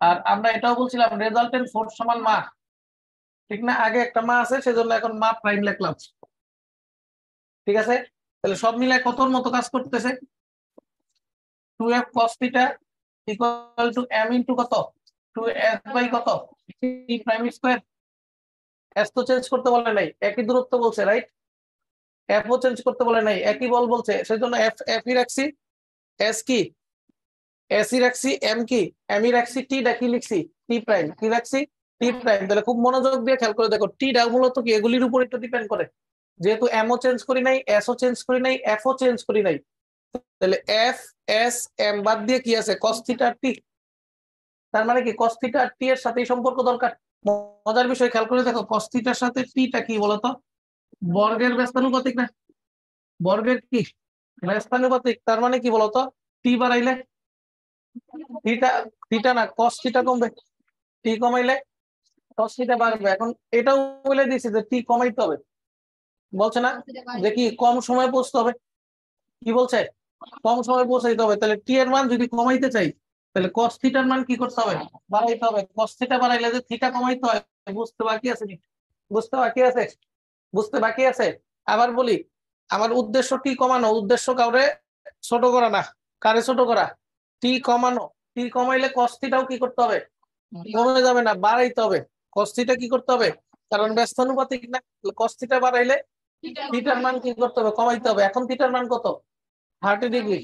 আর আমরা এটাও বলছিলাম রেজাল্টেন্ট ফোর্স সমান মা ঠিক না? আগে একটা মা আছে, সেজন্য এখন মা প্রাইম লেখলাম। ঠিক আছে? তাহলে সব মিলে কতর মতো কাজ করতেছে? Two f cos theta equal to m into কত? টু এস বাই কত? প্রাইম স্কোয়ার এস তো চেঞ্জ করতে বলে নাই একই দূরত্ব বলছে রাইট এফ ও চেঞ্জ করতে বলে নাই একই বল বলছে সেজন্য এফ এফ ই রাখছি এস কি? এস ই রাখছি এম কি? এম ই রাখছি টি ডা কি লিখছি? টি প্রাইম কি রাখছি? টি প্রাইম তাহলে খুব মনোযোগ দিয়ে খেয়াল করে দেখো টি ডা মূলত কি এগুলির উপর একটু ডিপেন্ড করে যেহেতু এম ও চেঞ্জ করি নাই এস ও চেঞ্জ করি নাই এফ ও চেঞ্জ করি নাই তাহলে এফ এস এম বাদ দিয়ে কি আছে? কস থিটা টি তার মানে কি? কস থিটা টি এর সাথেই সম্পর্ক দরকার। মজার বিষয়, খেয়াল করে দেখো কস থিটার সাথে টিটা কি বলতো? বর্গের ব্যস্তানুপাতিক না? বর্গের কি? ব্যস্তানুপাতিক, তার মানে কি বলতো? টি বাড়াইলে? থিটা থিটা না কস থিটা কমবে। টি কমাইলে কস থিটা বাড়বে। এখন এটাও বলে দিয়েছি যে টি কমাইতে হবে। বলছে না যে কি কম সময় পৌঁছতে হবে? কি বলছে? কম সময় পৌঁছাইতে হবে। তাহলে টি এর মান যদি কমাইতে চাই তাহলে কস থিটার মান কি করতে হবে? বাড়াইতে হবে। কস থিটা বাড়াইলে যে থিটা কমাইতে হয় বুঝতে বাকি আছে বুঝতে বাকি আছে? বুঝতে বাকি আছে? আবার বলি আমার উদ্দেশ্য টি কমানো? উদ্দেশ্য কাউরে ছোট করা না। কারে ছোট করা? টি কমানো। টি কমাইলে কস থিটাও কি করতে হবে? কমে যাবে না বাড়াইতে হবে। কস থিটা কি করতে হবে? কারণ ব্যস্তানুপাতিক না। কস থিটা বাড়াইলে থিটার মান কি করতে হবে? কমাইতে হবে। এখন থিটার মান কত? থার্টি ডিগ্রি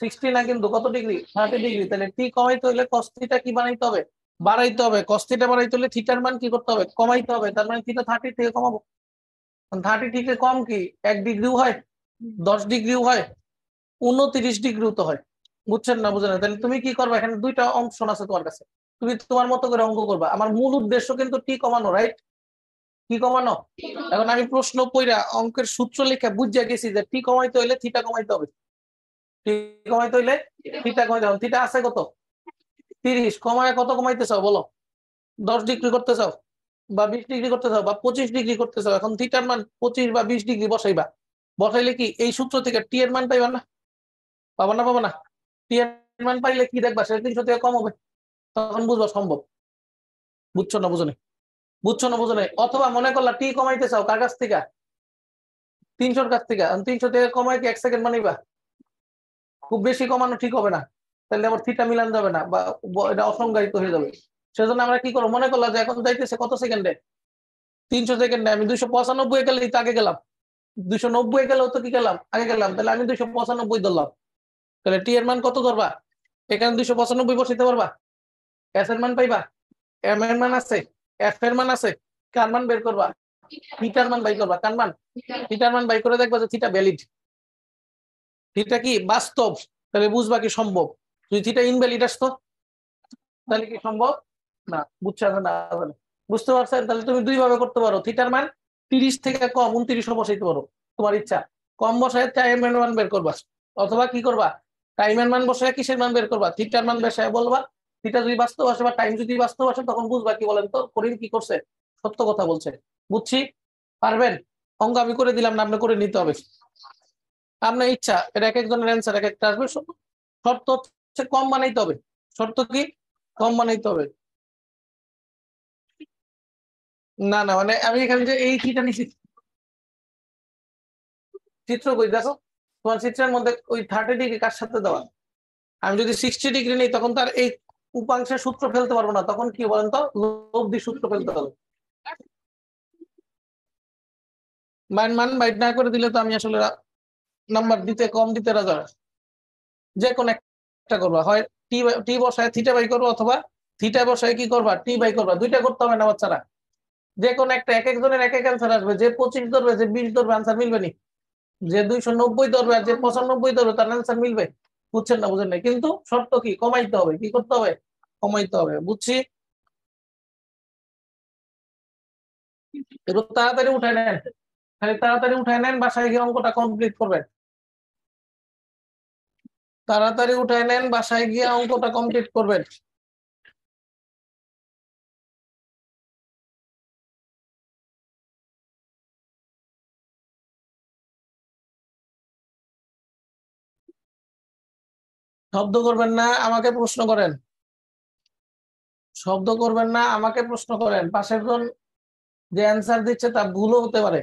সিক্সটি না কিন্তু কত ডিগ্রি থার্টি ডিগ্রি তাহলে টি কমাইতে হলে কস থিটা কি বানাইতে হবে? বাড়াইতে হবে। কস থিটা বাড়াইতে হলে থিটার মান কি করতে হবে? কমাইতে হবে। তার মানে থিটা থার্টি থেকে কমাবো। থার্টি থেকে কম কি? এক ডিগ্রিও হয়, দশ ডিগ্রিও হয়, উনত্রিশ ডিগ্রিও তো হয়। বুঝছেন না, বুঝলেন? না? তাহলে তুমি কি করবে? এখানে দুইটা অপশন আছে তোমার কাছে। তুমি তোমার মতো করে অঙ্ক করবা। আমার মূল উদ্দেশ্য কিন্তু টি কমানো রাইট কি কমানো? এখন আমি প্রশ্ন পইরা অঙ্কের সূত্র লেখা বুঝিয়া গেছি যে টি কমাইতে হইলে থিটা কমাইতে হবে। কমাইতে হইলে থিটা কমাইতে হবে থিটা আছে কত? তিরিশ। কমায় কত কমাইতে চাও বলো? দশ ডিগ্রি করতে চাও বা বিশ ডিগ্রি করতে চাও বা পঁচিশ ডিগ্রি করতে চাও, এখন থিটার মান পঁচিশ বা বিশ ডিগ্রি বসাইবা। বসাইলে কি এই সূত্র থেকে টি এর মান পাইবা না? পাবা না পাবা না? টি এর মান পাইলে কি দেখবা? সেটা তিনশো থেকে কম হবে। তখন বুঝবা সম্ভব। বুঝছ না বুঝো? বুঝছ না বুঝো? অথবা মনে করলা টি কমাইতে চাও কার কাছ থেকে? তিনশোর কাছ থেকে। তিনশো থেকে কমাই কি এক সেকেন্ড বানাইবা? খুব বেশি কমানো ঠিক হবে না। তাহলে আবার থিটা মিলান যাবে না বা এটা অসংজ্ঞায়িত হয়ে যাবে। সেজন্য আমরা কি করব? মনে করলাম যে এখন যাইতেছে কত সেকেন্ডে? তিনশো সেকেন্ডে। আমি দুইশো পঁচানব্বই গেলে আগে গেলাম। দুইশো নব্বই গেলেও তো কি গেলাম? আগে গেলাম। তাহলে আমি দুইশো পঁচানব্বই ধরলাম। তাহলে টি এর মান কত ধরবা? এখানে দুইশো পঁচানব্বই বসাইতে পারবা? এস এর মান পাইবা? এম এর মান আছে। এফ এর মান আছে। কার মান বের করবা? থিটার মান বাই করবা। কার মান? থিটার মান বাই করে দেখবা যে থিটা ভ্যালিড থিটা কি বাস্তব? তাহলে বুঝবা কি সম্ভব? যদি থিটা ইনভ্যালিড আসতো, তাহলে কি সম্ভব? না, বুঝছে না। বুঝতে পারছেন? তাহলে তুমি দুই ভাবে করতে পারো। থিটার মান তিরিশ থেকে কম, উনত্রিশও বসাইতে পারো। তোমার ইচ্ছা। কম বসায় টাইমের মান বের করবা। অথবা কি করবা? টাইমের মান বসায় কিসের মান বের করবা? থিটার মান বসায় বলবা। থিটা যদি বাস্তব আসে বা টাইম যদি বাস্তব আসে, তখন বুঝবা কি বলেন তো? করিম কি করছে? সত্য কথা বলছে। বুঝছি? পারবেন? অঙ্ক আমি করে দিলাম না আপনি করে নিতে হবে। আপনার ইচ্ছা, এটা এক একজনের অ্যান্সার এক একটা আসবে। শর্ত হচ্ছে কম বানাইতে হবে। শর্ত কি? কম বানাইতে হবে। না না মানে আমি এখানে যে এই থিটা নিছি, চিত্র কই? দেখো, তোমার চিত্রের মধ্যে ওই থার্টি ডিগ্রি কার সাথে দেওয়া? আমি যদি সিক্সটি ডিগ্রি নেই, তখন তার এই উপাংশের সূত্র ফেলতে পারব না। তখন কি বলেন তো? লব্ধি সূত্র ফেলতে হবে। মান মান বাইট না করে দিলে তো আমি আসলে নাম্বার দিতে, কম দিতে রাজা। যে কোনো একটা করবা। হয় টি টি বসায় থিটা বাই করব অথবা থিটা বসায় কি করবা? টি বাই করবা। দুইটা করতে হবে না, বাচ্চারা। যে কোনো একটা, এক একজনের এক এক অ্যান্সার আসবে। যে পঁচিশ ধরবে, যে বিশ ধরবে অ্যান্সার মিলবে নি। যে দুইশো নব্বই ধরবে আর যে পঁচানব্বই ধরবে, তার অ্যান্সার মিলবে। বুঝছেন না, বুঝেন না কিন্তু শর্ত কি? কমাইতে হবে। কি করতে হবে? কমাইতে হবে। বুঝছি? তাড়াতাড়ি উঠায় নেন। খালি তাড়াতাড়ি উঠায় নেন, বাসায় গিয়ে অঙ্কটা কমপ্লিট করবেন। তাড়াতাড়ি উঠায় নেন, বাসায় গিয়ে অঙ্কটা কমপ্লিট করবেন। শব্দ করবেন না, আমাকে প্রশ্ন করেন। শব্দ করবেন না, আমাকে প্রশ্ন করেন। পাশের জন যে অ্যান্সার দিচ্ছে তা ভুলও হতে পারে।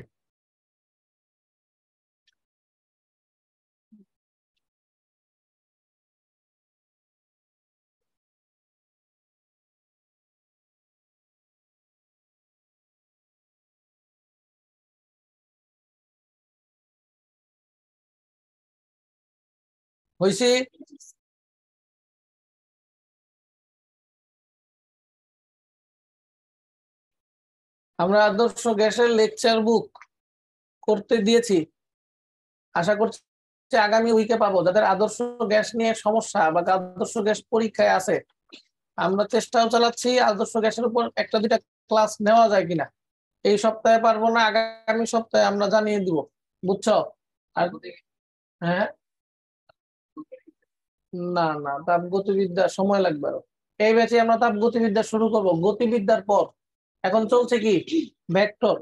হয়েছে আমরা আদর্শ গ্যাসের লেকচার বুক করতে দিয়েছি। আশা করছি আগামী উইকে পাবো। যাদের আদর্শ গ্যাস নিয়ে সমস্যা বা আদর্শ গ্যাস পরীক্ষায় আছে, আমরা চেষ্টাও চালাচ্ছি আদর্শ গ্যাসের উপর একটা দুইটা ক্লাস নেওয়া যায় কিনা। এই সপ্তাহে পারব না, আগামী সপ্তাহে আমরা জানিয়ে দিব। বুঝছ? আর হ্যাঁ? না না তাপ গতিবিদ্যা সময় লাগবে আরও। এই ব্যাচে আমরা তাপ গতিবিদ্যা শুরু করব। গতিবিদ্যার পর। এখন চলছে কি? ভেক্টর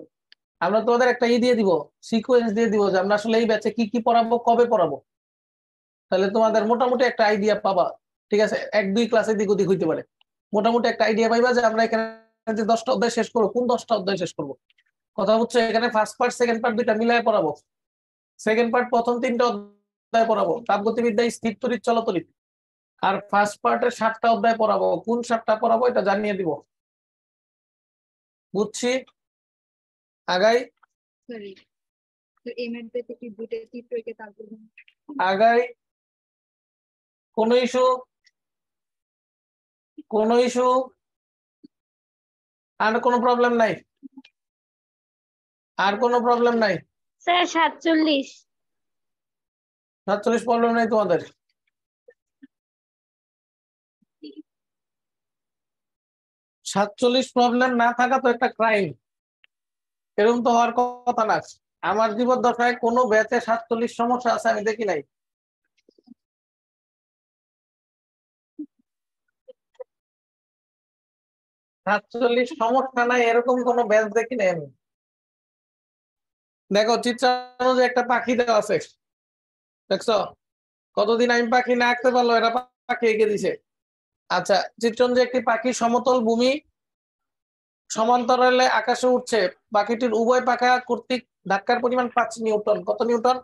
আমরা তোমাদের একটা ই দিয়ে দিব সিকোয়েন্স দিয়ে দিব যে আমরা আসলে এই ব্যাচে কি কি পড়াবো, কবে পড়াবো। তাহলে তোমাদের মোটামুটি একটা আইডিয়া পাবা। ঠিক আছে? এক, দুই ক্লাসে দিক ওদিক হইতে পারে। মোটামুটি একটা আইডিয়া পাইবা যে আমরা এখানে যে দশটা অধ্যায় শেষ করব, কোন দশটা অধ্যায় শেষ করব? কথা হচ্ছে এখানে ফার্স্ট পার্ট সেকেন্ড পার্ট দুইটা মিলাই পড়াবো। সেকেন্ড পার্ট প্রথম তিনটা অধ্যায় পড়াবো। তাপগতিবিদ্যা স্থির তরিত চলতরিত আর ফার্স্ট পার্টের সাতটা অধ্যায় পড়াবো। কোন সাতটা পড়াবো এটা জানিয়ে দিব। বুঝছি? আগাই। আগাই। কোন ইস্যু? কোন ইস্যু? আর কোনো প্রবলেম নাই? আর কোনো প্রবলেম নাই? স্যার সাতচল্লিশ। সাতচল্লিশ প্রবলেম নেই তোমাদের? সাতচল্লিশ প্রবলেম না থাকা তো একটা ক্রাইম এরকম তো হওয়ার কথা না। আমার জীবন দশায় কোনো ব্যাচে সাতচল্লিশ সমস্যা আছে, আমি দেখি নাই। সাতচল্লিশ সমস্যা নাই, এরকম কোনো ব্যাচ দেখি নাই আমি। দেখো চিত্রানো যে একটা পাখি দেওয়া আছে। দেখছ? কতদিন আমি পাখি না আঁকতে পারল এটা পাখি এঁকে দিছে। আচ্ছা চিত্রন যে একটি পাখি সমতল ভূমি সমান্তরালে আকাশে উঠছে পাখিটির উভয় পাখা কর্তৃক ধাক্কার পরিমাণ পাঁচ নিউটন। কত নিউটন?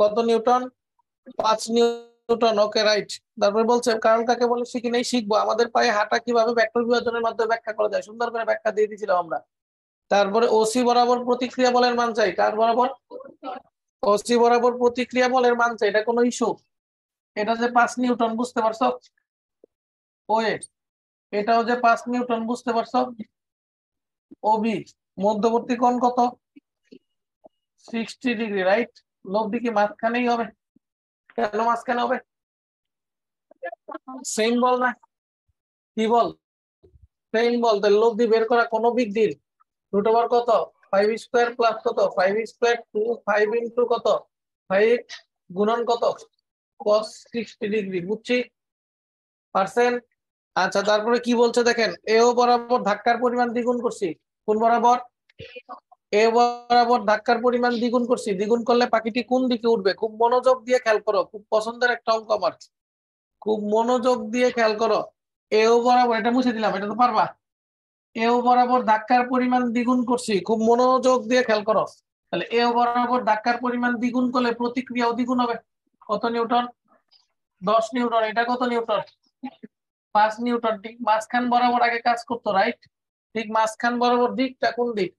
কত নিউটন? পাঁচ নিউটন, ওকে, রাইট। তারপরে বলছে, কারণ কাকে বলে? শিখি নেই, শিখব। আমাদের পায়ে হাঁটা কীভাবে ভেক্টর বিভাজনের মাধ্যমে ব্যাখ্যা করা যায়? সুন্দর করে ব্যাখ্যা দিয়ে দিয়েছিলাম আমরা। তারপরে ওসি বরাবর প্রতিক্রিয়া বলের মান চাই। কার বরাবর? ওসি বরাবর প্রতিক্রিয়া বলের মান এটা কোনো ইস্যু এটা যে পাঁচ নিউটন, বুঝতে পারছ? ওয়েট, এটাও যে পাঁচ নিউটন, বুঝতে পারছ? ওবি, মধ্যবর্তী কোণ কত? সিক্সটি ডিগ্রি রাইট লব্ধি কি মাঝখানেই হবে? কেন মাঝখানে হবে? সেম বল না। কি বল? সেম বল, তাহলে লব্ধি বের করা কোনো বিগ ডিল রুট ওভার কত? ফাইভ স্কোয়ার প্লাস কত? Five square two five into কত? ফাইভ গুণন কত? কস সিক্সটি ডিগ্রি বুঝছি? পার্সেন্ট আচ্ছা তারপরে কি বলছে দেখেন? এও বরাবর ধাক্কার পরিমাণ দ্বিগুণ করছি। কোন বরাবর? এ বরাবর ধাক্কার পরিমাণ দ্বিগুণ করছি। দ্বিগুণ করলে পাখিটি কোন দিকে উঠবে? খুব মনোযোগ দিয়ে খেয়াল করো, খুব পছন্দের একটা অঙ্ক আমার। খুব মনোযোগ দিয়ে খেয়াল করো। এও বরাবর, এটা মুছে দিলাম, এটা তো পারবা? এও বরাবর ধাক্কার পরিমাণ দ্বিগুণ করছি, খুব মনোযোগ দিয়ে খেয়াল করো। তাহলে এও বরাবর ধাক্কার পরিমাণ দ্বিগুণ করলে প্রতিক্রিয়াও দ্বিগুণ হবে। কত নিউটন? দশ নিউটন, এটা কত নিউটন? পাঁচ নিউটন, ঠিক? মাঝখান বরাবর আগে কাজ করতো রাইট ঠিক মাঝখান বরাবর দিকটা কোন দিক?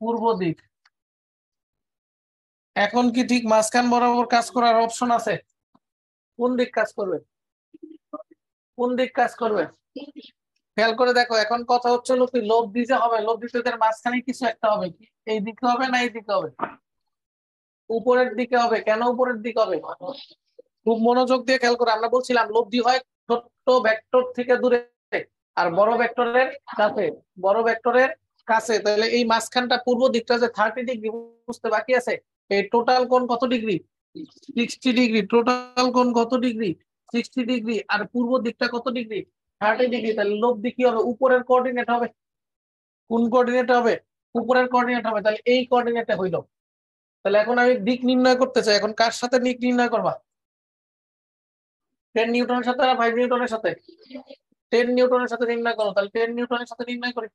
পূর্ব দিক। এখন কি ঠিক মাঝখান বরাবর কাজ করার অপশন আছে? কোন দিক কাজ করবে? কোন দিক কাজ করবে? খেয়াল করে দেখো, এখন কথা হচ্ছে হলো কি, লোভ দিতে হবে, লোভ দিতে মাঝখানে কিছু একটা হবে। কি এই দিকে হবে না এই দিকে হবে? উপরের দিকে হবে, কেন উপরের দিকে হবে? খুব মনোযোগ দিয়ে খেয়াল করে, আমরা বলছিলাম লব্ধি হয় ছোট্ট ভেক্টর থেকে দূরে আর বড় ভেক্টরের কাছে, বড় ভেক্টরের কাছে। তাহলে এই মাঝখানটা পূর্ব দিকটা যে থার্টি ডিগ্রি বুঝতে বাকি আছে? এই টোটাল কোন কত ডিগ্রি সিক্সটি ডিগ্রি টোটাল কোন কত ডিগ্রি সিক্সটি ডিগ্রি আর পূর্ব দিকটা কত ডিগ্রি থার্টি ডিগ্রি তাহলে লব্ধি কি হবে? উপরের কোঅর্ডিনেট হবে। কোন কোঅর্ডিনেট হবে? উপরের কোঅর্ডিনেট হবে। তাহলে এই কোঅর্ডিনেটে হইল। তাহলে এখন আমি দিক নির্ণয় করতে চাই। এখন কার সাথে দিক নির্ণয় করবা? টেন নিউটনের সাথে আর ফাইভ নিউটনের সাথে? টেন নিউটনের সাথে নির্ণয় করো। তাহলে টেন নিউটনের সাথে নির্ণয় করি।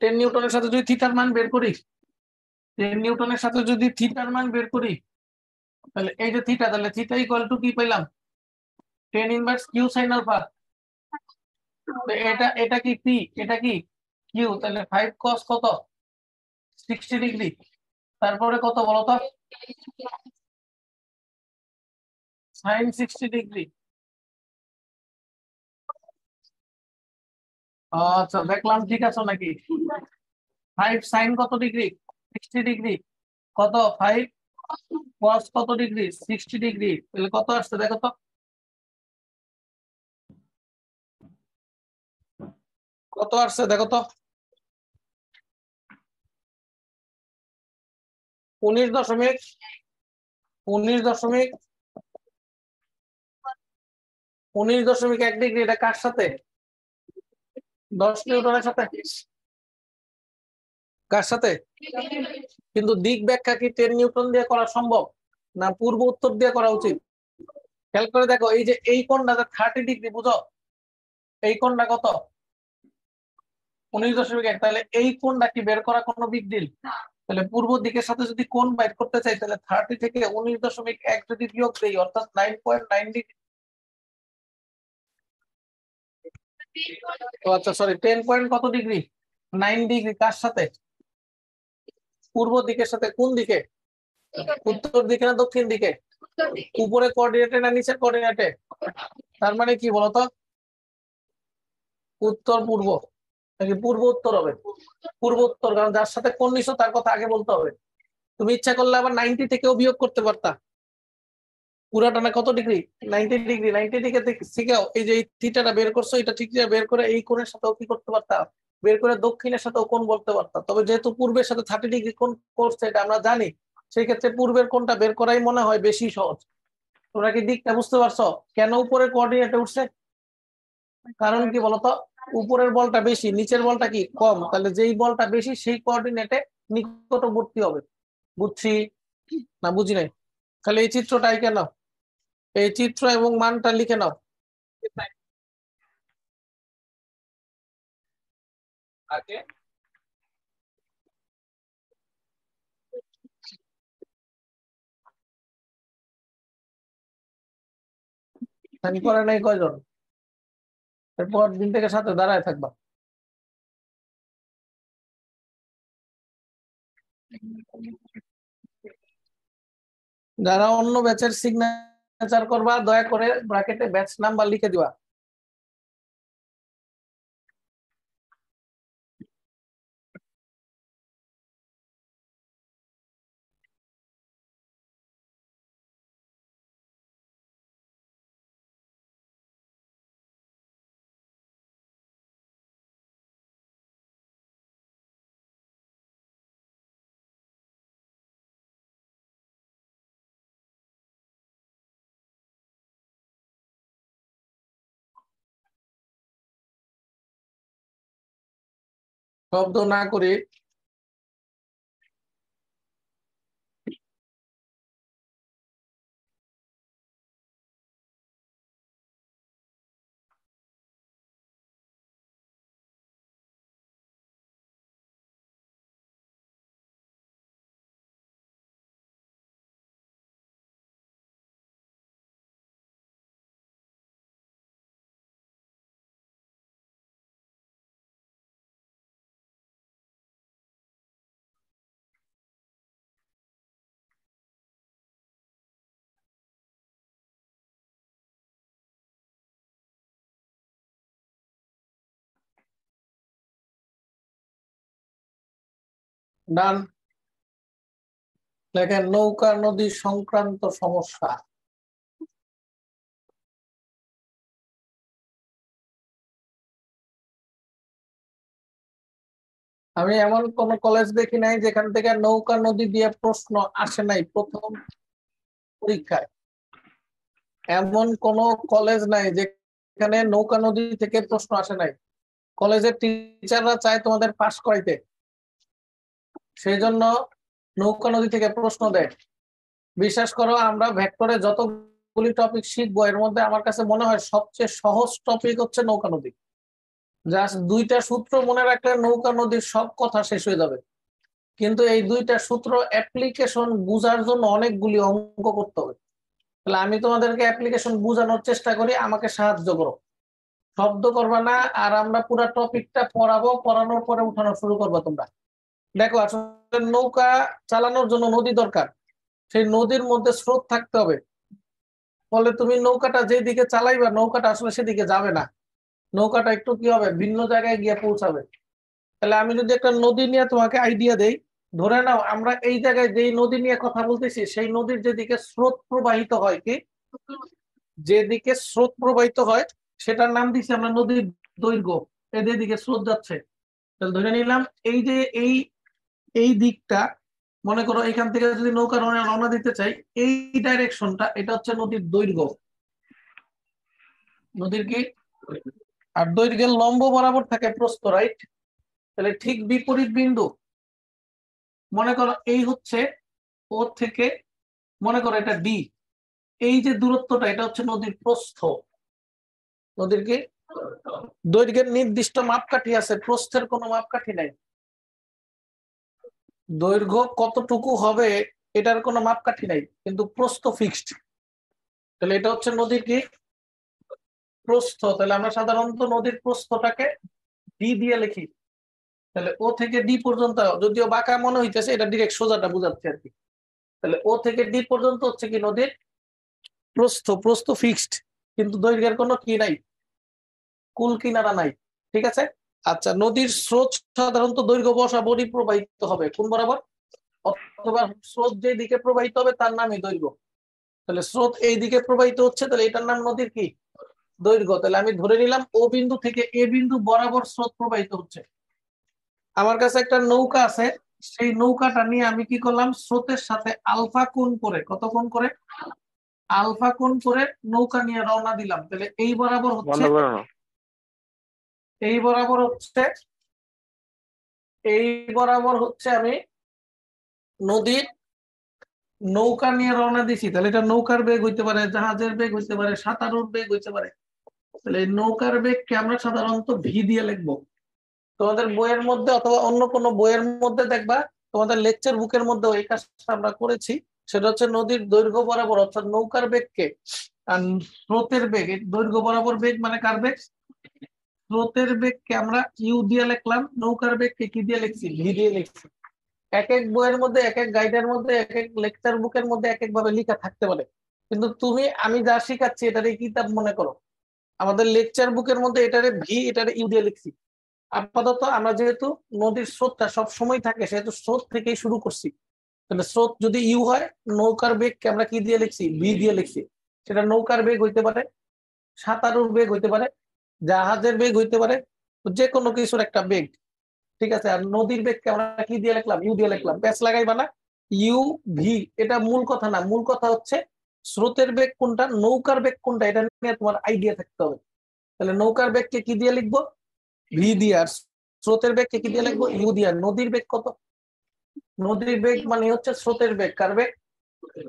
টেন নিউটনের সাথে যদি থিটার মান বের করি টেন নিউটনের সাথে যদি থিটার মান বের করি, তাহলে এই যে থিটা তাহলে থিটা ইকুয়াল টু কি পেলাম tan inverse q sine alpha এটা এটা কি পি এটা কি কিউ তাহলে ফাইভ কস কত? সিক্সটি ডিগ্রি তারপরে কত বলো তো? সাইন সিক্সটি ডিগ্রি আচ্ছা দেখলাম, ঠিক আছে নাকি? ফাইভ সাইন কত ডিগ্রি সিক্সটি ডিগ্রি কত? ফাইভ কস কত ডিগ্রি সিক্সটি ডিগ্রি তাহলে কত আসছে দেখো তো? কত আসছে দেখো তো? উনিশ দশমিক উনিশ দশমিক উনিশ দশমিক এক ডিগ্রি, এটা কার সাথে? দশ নিউটনের সাথে। কার সাথে? কিন্তু দিক ব্যাখ্যা কি টেন নিউটন দিয়ে করা সম্ভব না পূর্ব উত্তর দিয়ে করা উচিত? খেয়াল করে দেখো, এই যে এই কোণটা থার্টি ডিগ্রি, বুঝো? এই কোণটা কত? উনিশ দশমিক এক তাহলে এই কোণটা কি বের করা কোনো বিগ ডিল তাহলে পূর্ব দিকের সাথে যদি কোন বাইর করতে চাই তাহলে থার্টি থেকে উনিশ দশমিক এক যদি বিয়োগ দেই অর্থাৎ নাইন পয়েন্ট নাইন ডিগ্রি আচ্ছা সরি টেন পয়েন্ট কত ডিগ্রি নাইন ডিগ্রি কার সাথে? পূর্ব দিকের সাথে কোন দিকে? উত্তর দিকে না দক্ষিণ দিকে? উপরে কোঅর্ডিনেটে না নিচের কোঅর্ডিনেটে তার মানে কি বলতো? উত্তর পূর্ব নাকি পূর্ব উত্তর হবে? পূর্ব উত্তর কারণ যার সাথে কোন নিছো তার কথা আগে বলতে হবে। তুমি ইচ্ছা করলে আবার নাইনটি থেকেও বিয়োগ করতে পারতা। পুরাটা না কত degree ninety degree ninety degree থেকেও এই যে থিটাটা বের করছ, এটা ঠিক বের করে এই কোণের সাথেও কি করতে পারতাম বের করে দক্ষিণের সাথেও কোন বলতে পারতাম তবে যেহেতু পূর্বের সাথে থার্টি ডিগ্রি কোন করছে, এটা আমরা জানি, সেই ক্ষেত্রে পূর্বের কোনটা বের করাই মনে হয় বেশি সহজ। তোমরা কি দিকটা বুঝতে পারছ? কেন উপরে কোঅর্ডিনেটে উঠছে? কারণ কি বলতো? উপরের বলটা বেশি নিচের বলটা কি কম? তাহলে যেই বলটা বেশি সেই কোঅর্ডিনেটে নিকটবর্তী হবে। বুঝছি? না বুঝি নাই? তাহলে এই চিত্রটাই কেন এই চিত্র এবং মানটা লিখে নাও। করে নাই কয়জন? এরপর দিন থেকে সাথে দাঁড়ায় থাকবা। যারা অন্য ব্যাচের সিগনেচার করবা, দয়া করে ব্র্যাকেটে ব্যাচ নাম্বার লিখে দিবা। শব্দ না করে ডান। লেখেন নৌকা, নদী সংক্রান্ত সমস্যা। আমি এমন কোন কলেজ দেখি নাই যেখান থেকে নৌকা, নদী দিয়ে প্রশ্ন আসে নাই প্রথম পরীক্ষায়। এমন কোন কলেজ নাই যেখানে নৌকা, নদী থেকে প্রশ্ন আসে নাই। কলেজের টিচাররা চায় তোমাদের পাশ করাইতে। সেই জন্য নৌকা নদী থেকে প্রশ্ন দেয়, বিশ্বাস করো আমরা ভেক্টরে যতগুলি টপিক শিখব, এর মধ্যে আমার কাছে মনে হয় সবচেয়ে সহজ টপিক হচ্ছে নৌকা নদী। জাস্ট দুইটা সূত্র মনে রাখলে নৌকা নদীর সব কথা শেষ হয়ে যাবে। কিন্তু এই দুইটা সূত্র অ্যাপ্লিকেশন বুঝার জন্য অনেকগুলি অঙ্ক করতে হবে। তাহলে আমি তোমাদেরকে অ্যাপ্লিকেশন বুঝানোর চেষ্টা করি, আমাকে সাহায্য করো। শব্দ করবা না, আর আমরা পুরো টপিকটা পড়াবো, পড়ানোর পরে উঠানো শুরু করব তোমরা। দেখো, আসলে নৌকা চালানোর জন্য নদী দরকার। সেই নদীর মধ্যে স্রোত থাকতে হবে। ফলে তুমি নৌকাটা যেদিকে চালাইবা, নৌকাটা আসলে সেদিকে যাবে না। নৌকাটা একটু কি হবে? ভিন্ন জায়গায় গিয়ে পৌঁছাবে। তাহলে আমি যদি একটা নদী নিয়ে তোমাকে আইডিয়া দেই, ধরে নাও আমরা এই জায়গায় যেই নদী নিয়ে কথা বলতেছি, সেই নদীর যেদিকে স্রোত প্রবাহিত হয় কি? যেদিকে স্রোত প্রবাহিত হয়, সেটার নাম দিচ্ছি আমরা নদীর দৈর্ঘ্য। এদিকে স্রোত যাচ্ছে। তাহলে ধরে নিলাম, এই যে এই এই দিকটা, মনে করো এখান থেকে যদি নৌকা রওনা দিতে চাই, এই ডাইরেকশনটা এটা হচ্ছে নদীর দৈর্ঘ্য। নদীর কি? আর দৈর্ঘ্যের লম্ব বরাবর থাকে প্রস্থ রাইট তাহলে ঠিক বিপরীত বিন্দু। মনে করো এই হচ্ছে ও থেকে, মনে করো এটা ডি এই যে দূরত্বটা, এটা হচ্ছে নদীর প্রস্থ। নদীর কি? দৈর্ঘ্যের নির্দিষ্ট মাপকাঠি আছে, প্রস্থের কোনো মাপকাঠি নাই। দৈর্ঘ্য কতটুকু হবে, এটার কোনো মাপকাঠি নাই, কিন্তু প্রস্থ ফিক্সড তাহলে এটা হচ্ছে নদীর কি? প্রস্থ। তাহলে আমরা সাধারণত নদীর প্রস্থটাকে ডি দিয়ে লিখি। তাহলে ও থেকে ডি পর্যন্ত, যদিও বাঁকা মনে হইতেছে, এটা ডিরেক্ট সোজাটা বুঝাচ্ছে আর কি। তাহলে ও থেকে ডি পর্যন্ত হচ্ছে কি নদীর প্রস্থ প্রস্থ ফিক্সড কিন্তু দৈর্ঘ্যের কোনো কি নাই, কুল কিনারা নাই, ঠিক আছে? আচ্ছা নদীর স্রোত সাধারণত দৈর্ঘ্য বসা বডি প্রবাহিত হবে, কোন বরাবর? অথবা স্রোত যে দিকে প্রবাহিত হবে, তার নামই দৈর্ঘ্য। তাহলে স্রোত এই দিকে প্রবাহিত হচ্ছে, তাহলে এটার নাম নদীর কি? দৈর্ঘ্য। তাহলে আমি ধরে নিলাম ও বিন্দু থেকে এ বিন্দু বরাবর স্রোত প্রবাহিত হচ্ছে। আমার কাছে একটা নৌকা আছে, সেই নৌকাটা নিয়ে আমি কি করলাম, স্রোতের সাথে আলফা কোণ করে, কত কোণ করে? আলফা কোণ করে নৌকা নিয়ে রওনা দিলাম। তাহলে এই বরাবর হচ্ছে এই বরাবর হচ্ছে, এই বরাবর হচ্ছে আমি নদীর নৌকা নিয়ে রওনা দিছি। তাহলে এটা নৌকার বেগ হইতে পারে, জাহাজের বেগ হইতে পারে, সাঁতারুর বেগ হইতে পারে। তাহলে নৌকার বেগকে আমরা সাধারণত ভি দিয়ে লিখব। তোমাদের বইয়ের মধ্যে অথবা অন্য কোনো বইয়ের মধ্যে দেখবা, তোমাদের লেকচার বুকের মধ্যে এই কাজটা আমরা করেছি। সেটা হচ্ছে নদীর দৈর্ঘ্য বরাবর, অর্থাৎ নৌকার বেগকে, আর স্রোতের বেগ দৈর্ঘ্য বরাবর বেগ মানে কার বেগ? স্রোতের বেগকে আমরা ইউ দিয়ে লিখলাম, নৌকার বেগকে কি দিয়ে লিখছি? ভি দিয়ে লিখছি। এক এক বইয়ের মধ্যে, এক এক গাইডের মধ্যে, এক এক লেকচার বুকের মধ্যে এক এক ভাবে লেখা থাকতে পারে। কিন্তু তুমি, আমি যা শিখাচ্ছি এটারে কিতাব মনে করো? আমাদের লেকচার বুকের মধ্যে এটারে ভি এটারে ইউ দিয়ে লিখছি। আপাতত আমরা যেহেতু নদীর স্রোতটা সব সময় থাকে, সেহেতু স্রোত থেকেই শুরু করছি। তাহলে স্রোত যদি ইউ হয়, নৌকার বেগকে আমরা কি দিয়ে লিখছি? ভি দিয়ে লিখছি। সেটা নৌকার বেগ হইতে পারে, সাঁতারুর বেগ হইতে পারে জাহাজের বেগ হইতে পারে যে কোনো কিছুর একটা বেগ। ঠিক আছে? আর নদীর বেগকে আমরা কি দিয়ে লিখলাম? ইউ দিয়ে লিখলাম। প্যাচ লাগাইবা না। ইউ ভি এটা মূল কথা না। মূল কথা হচ্ছে স্রোতের বেগ কোনটা, নৌকার বেগ কোনটা, এটা নিয়ে তোমার আইডিয়া থাকতে হবে। তাহলে নৌকার বেগকে কি দিয়ে লিখব? ভি দিয়ে। আর স্রোতের বেগকে কি দিয়ে লিখব? ইউ দিয়ে। নদীর বেগ কত? নদীর বেগ মানে হচ্ছে স্রোতের বেগ। কার বেগ?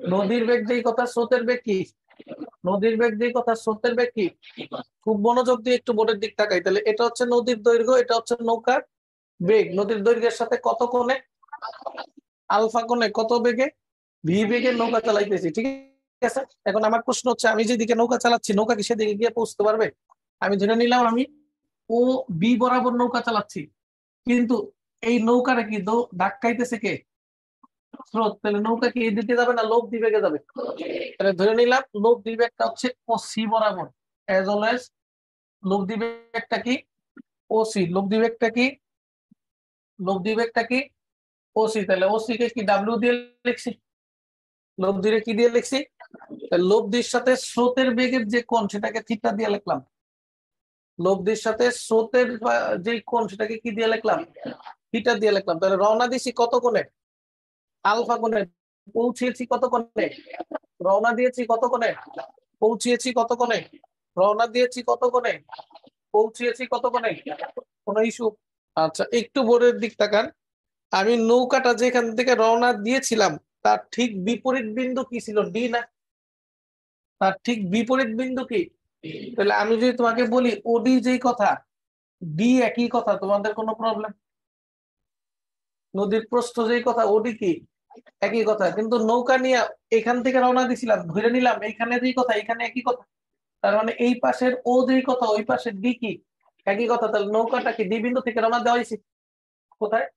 নদীর বেগ যেই কথা, স্রোতের বেগ কি? নদীর বেগ দিয়ে কথা, স্রোতের বেগ কি? খুব মনোযোগ দিয়ে একটু বোর্ডের দিক তাকাই। তাহলে এটা হচ্ছে নদীর দৈর্ঘ্য, এটা হচ্ছে নৌকার বেগ। নদীর দৈর্ঘ্যের সাথে কত কোণে? আলফা কোণে কত বেগে? ভি বেগে নৌকা চালাইতেছি, ঠিক আছে? এখন আমার প্রশ্ন হচ্ছে, আমি যেদিকে নৌকা চালাচ্ছি, নৌকা কি সেদিকে গিয়ে পৌঁছতে পারবে? আমি ধরে নিলাম, আমি ও বি বরাবর নৌকা চালাচ্ছি। কিন্তু এই নৌকাটা কি ধাক্কাইতেছে কে? স্রোত, তাহলে নৌকা কি দিকে যাবে না লোক দিবেগে যাবে? তাহলে ধরে নিলাম লোক দিবেগটা হচ্ছে ও সি বরাবর। অ্যাজ অলওয়েজ লোক দিবেগটা কি? ও সি লোক দিবেগটা কি? লোক দিবেগটা কি? ও সি তাহলে ও সি কে কি ডাব্লিউ দিয়ে লিখছি? লোক দিয়ে কি দিয়ে লিখছি? দির সাথে স্রোতের বেগের যে কোণ, সেটাকে থিটা দিয়ে লিখলাম। লোক দির সাথে স্রোতের যে কোণ, সেটাকে কি দিয়ে লিখলাম? থিটা দিয়ে লিখলাম। তাহলে রওনা দিছি কত কোণে? আলফা কোণে পৌঁছেছি কত রওনা দিয়েছি কত কোণে? পৌঁছিয়েছি কত রওনা দিয়েছি কত কোণে? পৌঁছিয়েছি কত কোনো ইস্যু? আচ্ছা একটু বোর্ডের দিক তাকান আমি নৌকাটা যেখান থেকে রওনা দিয়েছিলাম, তার ঠিক বিপরীত বিন্দু কি ছিল? ডি না? তার ঠিক বিপরীত বিন্দু কি? তাহলে আমি যদি তোমাকে বলি ওডি যেই কথা, ডি একই কথা, তোমাদের কোনো প্রবলেম নদীর প্রস্থ যেই কথা ওডি কি? একই কথা, কিন্তু নৌকা নিয়ে এখান থেকে রওনা দিছিলাম, ধরে নিলাম এইখানে যেই কথা এখানে একই কথা। তার মানে এই পাশের ও যেই কথা, ওই পাশের ডি কি? একই কথা, তাহলে নৌকাটা কি ডি বিন্দু থেকে রওনা দেওয়া হয়েছে? কোথায়?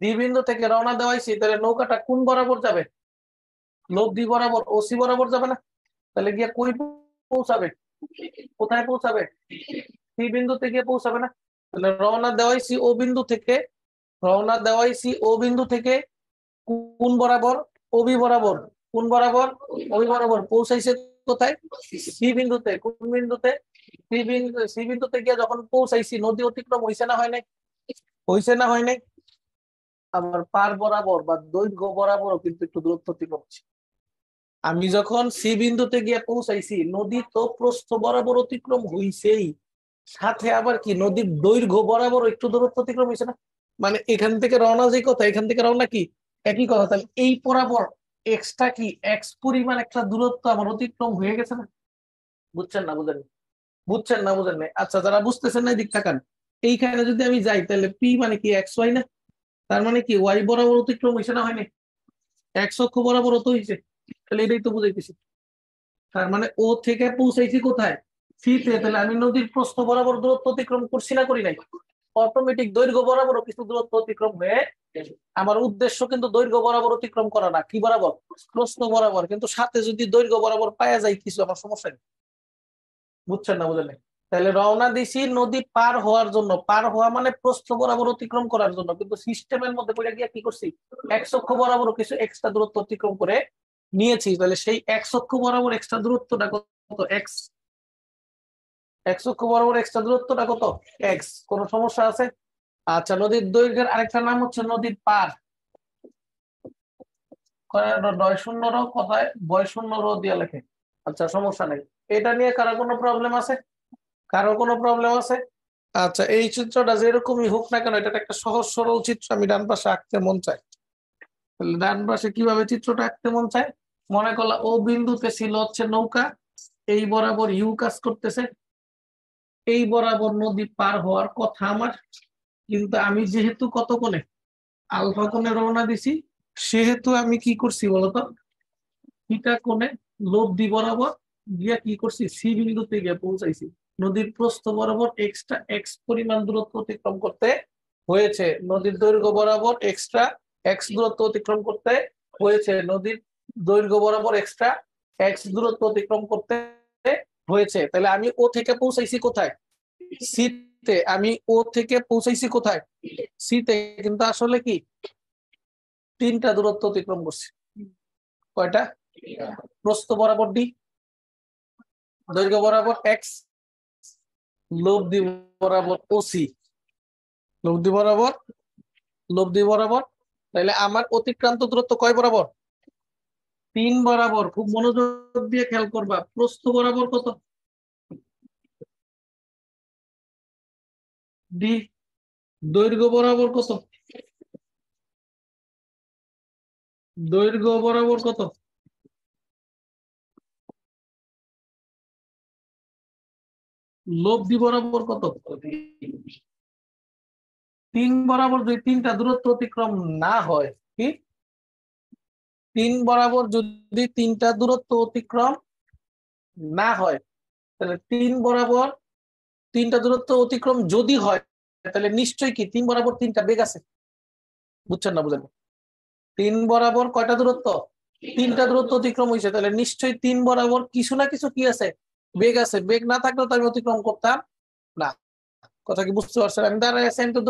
ডি বিন্দু থেকে রওনা দেওয়া হয়েছে, তাহলে নৌকাটা কোন বরাবর যাবে? ডি বরাবর, ওসি বরাবর যাবে না? তাহলে গিয়ে কই পৌঁছাবে? কোথায় পৌঁছাবে? সি বিন্দুতে গিয়ে পৌঁছাবে না? তাহলে রওনা দেওয়াইছি ও বিন্দু থেকে, রওনা দেওয়াইছি ও বিন্দু থেকে কোন বরাবর? ওবি বরাবর। কোন বরাবর? ওবি বরাবর। পৌঁছাইছে কোথায়? সি বিন্দুতে। কোন বিন্দুতে? সি বিন্দু সি বিন্দুতে গিয়ে যখন পৌঁছাইছি, নদী অতিক্রম হইছে না হয় নাই? হইছে না হয় নাই? আবার পার বরাবর বা দৈর্ঘ্য বরাবরও কিন্তু একটু দূরত্ব অতিক্রম হচ্ছে। আমি যখন সি বিন্দুতে গিয়ে পৌঁছাইছি, নদী তো প্রস্থ বরাবর অতিক্রম হইছেই। সাথে আবার কি? নদীর দৈর্ঘ্য বরাবর একটু দূরত্ব অতিক্রম হয়েছে না? মানে এখান থেকে রওনা যে কথা, এখান থেকে রওনা কি? একই কথা, তাহলে এই বরাবর এক্সট্রা কি? এক্স পরিমাণ একটা দূরত্ব আমার অতিক্রম হয়ে গেছে না? বুঝছেন না, বুঝেন? বুঝছেন না, বুঝেন না আচ্ছা যারা বুঝতেছেন না দিক তাকান এইখানে যদি আমি যাই, তাহলে পি মানে কি এক্স ওয়াই না? তার মানে কি ওয়াই বরাবর অতিক্রম হয়েছে না হয়নি? এক্স অক্ষ বরাবর অত হয়েছে? তাহলে এটাই তো বুঝাইতেছি। তার মানে ও থেকে পৌঁছাইছি কোথায়? সিতে তাহলে আমি নদীর প্রস্থ বরাবর দূরত্ব অতিক্রম করছি না, করি নাই? অটোমেটিক দৈর্ঘ্য বরাবর কিছু দূরত্ব অতিক্রম হয়ে আমার উদ্দেশ্য কিন্তু দৈর্ঘ্য বরাবর অতিক্রম করা না। কি বরাবর? প্রশ্ন বরাবর। কিন্তু সাথে যদি দৈর্ঘ্য বরাবর পাওয়া যায়, কিছু আমার সমস্যা নেই। বুঝছেন না বুঝলেন? তাহলে রওনা দিছি নদী পার হওয়ার জন্য। পার হওয়া মানে প্রস্থ বরাবর অতিক্রম করার জন্য। কিন্তু সিস্টেমের মধ্যে পড়ে গিয়ে কি করছি? এক বরাবর কিছু এক্সট্রা দূরত্ব অতিক্রম করে নিয়েছি। তাহলে সেই এক বরাবর এক্সট্রা দূরত্বটা কত? এক্স এক অক্ষ বরাবর এক্সট্রা দূরত্বটা কত? এক্স কোন সমস্যা আছে? আচ্ছা নদীর দৈর্ঘ্যের আরেকটা নাম হচ্ছে নদীর পার নয় শূন্য র কথায় বয় শূন্য র দিয়ে লেখে। আচ্ছা সমস্যা নেই। এটা নিয়ে কারও কোনো প্রবলেম আছে? কারও কোনো প্রবলেম আছে? আচ্ছা এই চিত্রটা যেরকমই হোক না কেন এটা একটা সহজ সরল চিত্র আমি ডান পাশে আঁকতে মন চাই তাহলে ডান পাশে কীভাবে চিত্রটা আঁকতে মন চায়? মনে করলাম ও বিন্দুতে ছিল হচ্ছে নৌকা, এই বরাবর ইউ কাজ করতেছে। এই বরাবর নদী পার হওয়ার কথা আমার। কিন্তু আমি যেহেতু কত কোণে? আলফা কোণে রওনা দিছি। সেহেতু আমি কি করছি বলতো? থিটা কোণে লব্ধি বরাবর গিয়া কি করছি? সি বিন্দুতে গিয়ে পৌঁছাইছি। নদীর প্রস্থ বরাবর এক্সট্রা এক্স পরিমাণ দূরত্ব অতিক্রম করতে হয়েছে। নদীর দৈর্ঘ্য বরাবর এক্সট্রা এক্স দূরত্ব অতিক্রম করতে হয়েছে। নদীর দৈর্ঘ্য বরাবর এক্সট্রা এক্স দূরত্ব অতিক্রম করতে হয়েছে, তাহলে আমি ও থেকে পৌঁছাইছি কোথায়? সিতে, আমি ও থেকে পৌঁছাইছি কোথায়? সিতে, কিন্তু আসলে কি? তিনটা দূরত্ব অতিক্রম করছি। কয়টা? প্রস্থ বরাবর ডি, দৈর্ঘ্য বরাবর এক্স, লব্ধি বরাবর ওসি লব্ধি বরাবর লব্ধি বরাবর, তাহলে আমার অতিক্রান্ত দূরত্ব কয় বরাবর? তিন বরাবর খুব মনোযোগ দিয়ে খেয়াল করবা। প্রস্থ বরাবর কত? ডি। দৈর্ঘ্য বরাবর কত? দৈর্ঘ্য বরাবর কত? লব্ধি বরাবর কত? তিন বরাবর যদি তিনটা দূরত্ব অতিক্রম না হয়, কি? তিন বরাবর যদি তিনটা দূরত্ব অতিক্রম না হয়, তাহলে তিন বরাবর তিনটা দূরত্ব অতিক্রম যদি হয়, তাহলে নিশ্চয়ই কি তিন বরাবর তিনটা বেগ আছে? বুঝছেন না বুঝেন? তিন বরাবর কয়টা দূরত্ব? তিনটা দূরত্ব অতিক্রম হয়েছে, তাহলে নিশ্চয়ই তিন বরাবর কিছু না কিছু কি আছে? বেগ আছে। বেগ না থাকলেও তো আমি অতিক্রম করতাম না। কথা কি বুঝতে পারছেন? আমি দাঁড়ায় আছি, আমি তো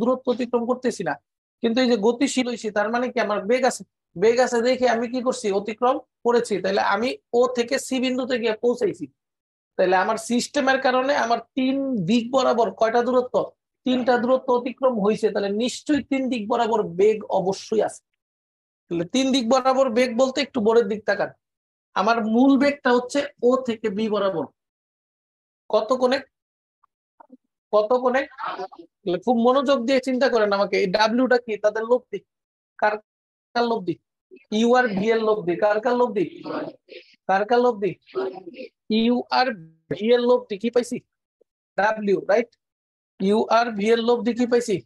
দূরত্ব অতিক্রম করতেছি না। কিন্তু এই যে গতিশীল হয়েছি, তার মানে কি আমার বেগ আছে? বেগ আছে দেখে আমি কি করছি? অতিক্রম করেছি। তাহলে আমি ও থেকে সি বিন্দুতে গিয়ে পৌঁছাইছি। তাহলে আমার সিস্টেমের কারণে আমার তিন দিক বরাবর কয়টা দূরত্ব? তিনটা দূরত্ব অতিক্রম হয়েছে তাহলে নিশ্চয়ই তিন দিক বরাবর বেগ অবশ্যই আছে। তাহলে তিন দিক বরাবর বেগ বলতে একটু বড়ের দিক তাকান। আমার মূল বেগটা হচ্ছে ও থেকে বি বরাবর। কত কোণে কত কোণে খুব মনোযোগ দিয়ে চিন্তা করেন আমাকে। এই ডাব্লিউটা কি? তাদের লব্ধি কার কার লব্ধি ইউ আর ভি এর লব্ধি কার কার লব্ধি কার কার লব্ধি ইউ আর ভি এর লব্ধি কি পাইছি? ডাব্লিউ রাইট ইউ আর ভি এর লব্ধি কি পাইছি?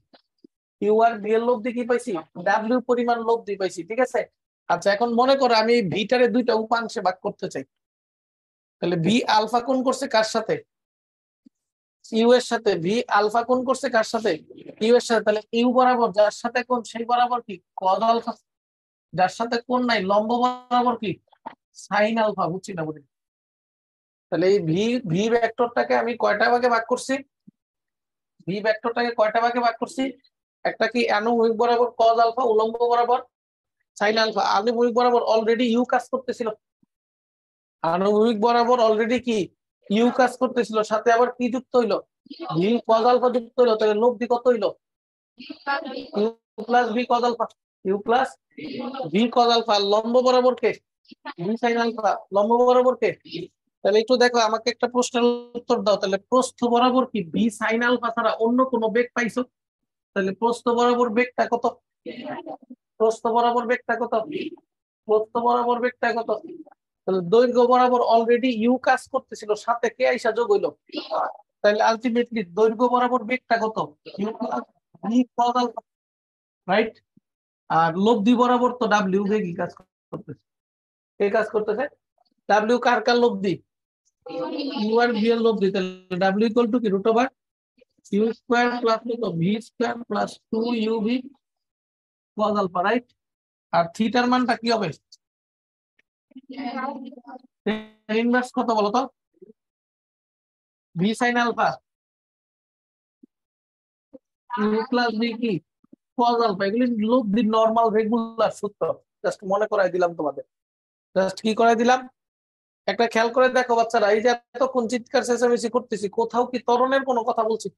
ইউ আর ভি এর লব্ধি কি পাইছি? ডাব্লিউ পরিমাণ লব্ধি পাইছি, ঠিক আছে? আচ্ছা এখন মনে করো আমি ভিটারে দুইটা উপাংশে ভাগ করতে চাই। তাহলে ভি আলফা কোন করছে কার সাথে? ইউ এর সাথে। ভি আলফা কোন করছে কার সাথে? ইউ এর সাথে। তাহলে ইউ বরাবর যার সাথে কোন সেই বরাবর কি? কদ আলফা। যার সাথে কোন নাই, লম্ব বরাবর কি? সাইন আলফা, বুঝছি না বুঝি তাহলে এই ভি ভি ভেক্টরটাকে আমি কয়টা ভাগে ভাগ করছি? ভি ভেক্টরটাকে কয়টা ভাগে ভাগ করছি? একটা কি আনুভূমিক বরাবর কজ আলফা, উলম্ব বরাবর? সাইন আলফা, আনুভূমিক বরাবর অলরেডি ইউ কাজ করতেছিল। আনুভূমিক বরাবর অলরেডি কি? ইউ কাজ করতেছিল, সাথে আবার কি যুক্ত হইল? ভি কজ আলফা যুক্ত হইল, তাহলে লব্ধি কত হইল? U plus v cos alpha. U plus v cos alpha লম্ব বরাবর কে? ভি সাইন আলফা লম্ব বরাবর কে? তাহলে একটু দেখো, আমাকে একটা প্রশ্নের উত্তর দাও। তাহলে প্রস্থ বরাবর কি ভি সাইন আলফা ছাড়া অন্য কোনো বেগ পাইছো? তাহলে প্রস্থ বরাবর বেগটা কত? প্রস্থ বরাবর বেগটা কত? প্রস্থ বরাবর বেগটা কত? তাহলে দৈর্ঘ্য বরাবর অলরেডি ইউ কাজ করতেছিল, সাথে কে আইসা যোগ হইল? তাহলে আলটিমেটলি দৈর্ঘ্য বরাবর বেগটা কত? রাইট আর লব্ধি বরাবর তো ডাব্লিউ বেগই কাজ করতেছে? কে কাজ করতেছে? ডাব্লিউ কার কার লব্ধি ইউ আর ভি এর লব্ধি তাহলে ডাব্লিউ ইকুয়াল টু কি? Root over u square plus কত v square plus two u v cos alpha right আর থিটার মানটা কি হবে? ইনভার্স কত বলো তো? V sine alpha u plus v কি? কজ আলফা এগুলি লব্ধি নর্মাল রেগুলার সূত্র জাস্ট মনে করাই দিলাম তোমাদের। জাস্ট কি করাই দিলাম? একটা খেয়াল করে দেখো বাচ্চারা, এই যে এতক্ষণ চিৎকার, চেঁচামেচি করতেছি, কোথাও কি তরণের কোনো কথা বলছি?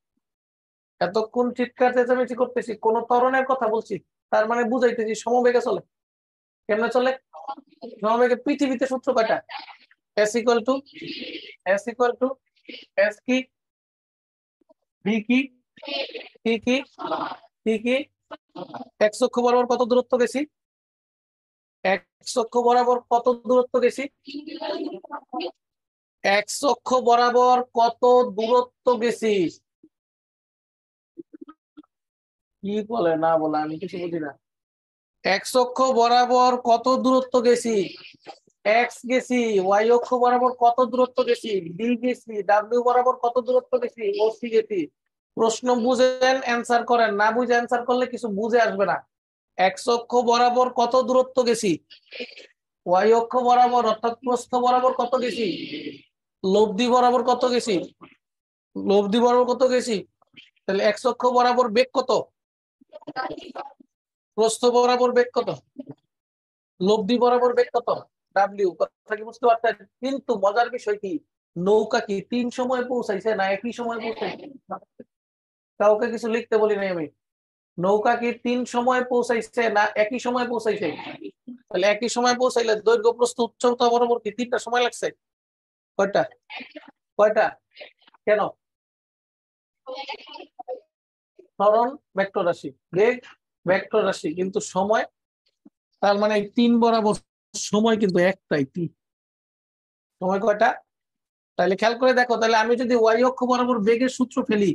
এতক্ষণ চিৎকার, চেঁচামেচি করতেছি, কোন তরণের কথা বলছি? তার মানে বুঝাইতেছি সমবেগে চলে। কেমনে চলে? সমবেগে পৃথিবীতে সূত্র কয়টা? S equal to s equal to s কি? ভি কি? কি? কি কি? কি এক্স অক্ষ বরাবর কত দূরত্ব গেছি এক্স অক্ষ বরাবর কত দূরত্ব গেছি এক্স অক্ষ বরাবর কত দূরত্ব গেছি কি বলে? না বলে, আমি কিছু বুঝি না। এক্স অক্ষ বরাবর কত দূরত্ব গেছি এক্স গেছি ওয়াই অক্ষ বরাবর কত দূরত্ব গেছি ডি গেছি ডাব্লিউ বরাবর কত দূরত্ব গেছি ও সি গেছি প্রশ্ন বুঝেন অ্যান্সার করেন। না বুঝে অ্যান্সার করলে কিছু বুঝে আসবে না। এক্স অক্ষ বরাবর কত দূরত্ব গেছি? ওয়াই অক্ষ বরাবর, অর্থাৎ প্রস্থ বরাবর কত গেছি? লব্ধি বরাবর কত গেছি? লব্ধি বরাবর কত গেছি? তাহলে এক্স অক্ষ বরাবর বেগ কত? প্রস্থ বরাবর বেগ কত? লব্ধি বরাবর বেগ কত? ডাব্লিউ, কথা কি বুঝতে পারছেন? কিন্তু মজার বিষয় কি? নৌকা কি তিন সময় পৌঁছাইছে না একই সময় পৌঁছাইছে? কাউকে কিছু লিখতে বলি নাই আমি। নৌকা কি তিন সময় পৌঁছাইছে না একই সময় পৌঁছাইছে? তাহলে একই সময় পৌঁছাইলে দৈর্ঘ্য প্রস্থ উচ্চতা বরাবর কি তিনটা সময় লাগছে? কয়টা? কয়টা? কেন? ত্বরণ ভেক্টর রাশি। বেগ ভেক্টর রাশি। কিন্তু সময়, তার মানে তিন বরাবর সময় কিন্তু একটাই, তিন। সময় কয়টা? তাহলে খেয়াল করে দেখো, তাহলে আমি যদি ওয়াই অক্ষ বরাবর বেগের সূত্র ফেলি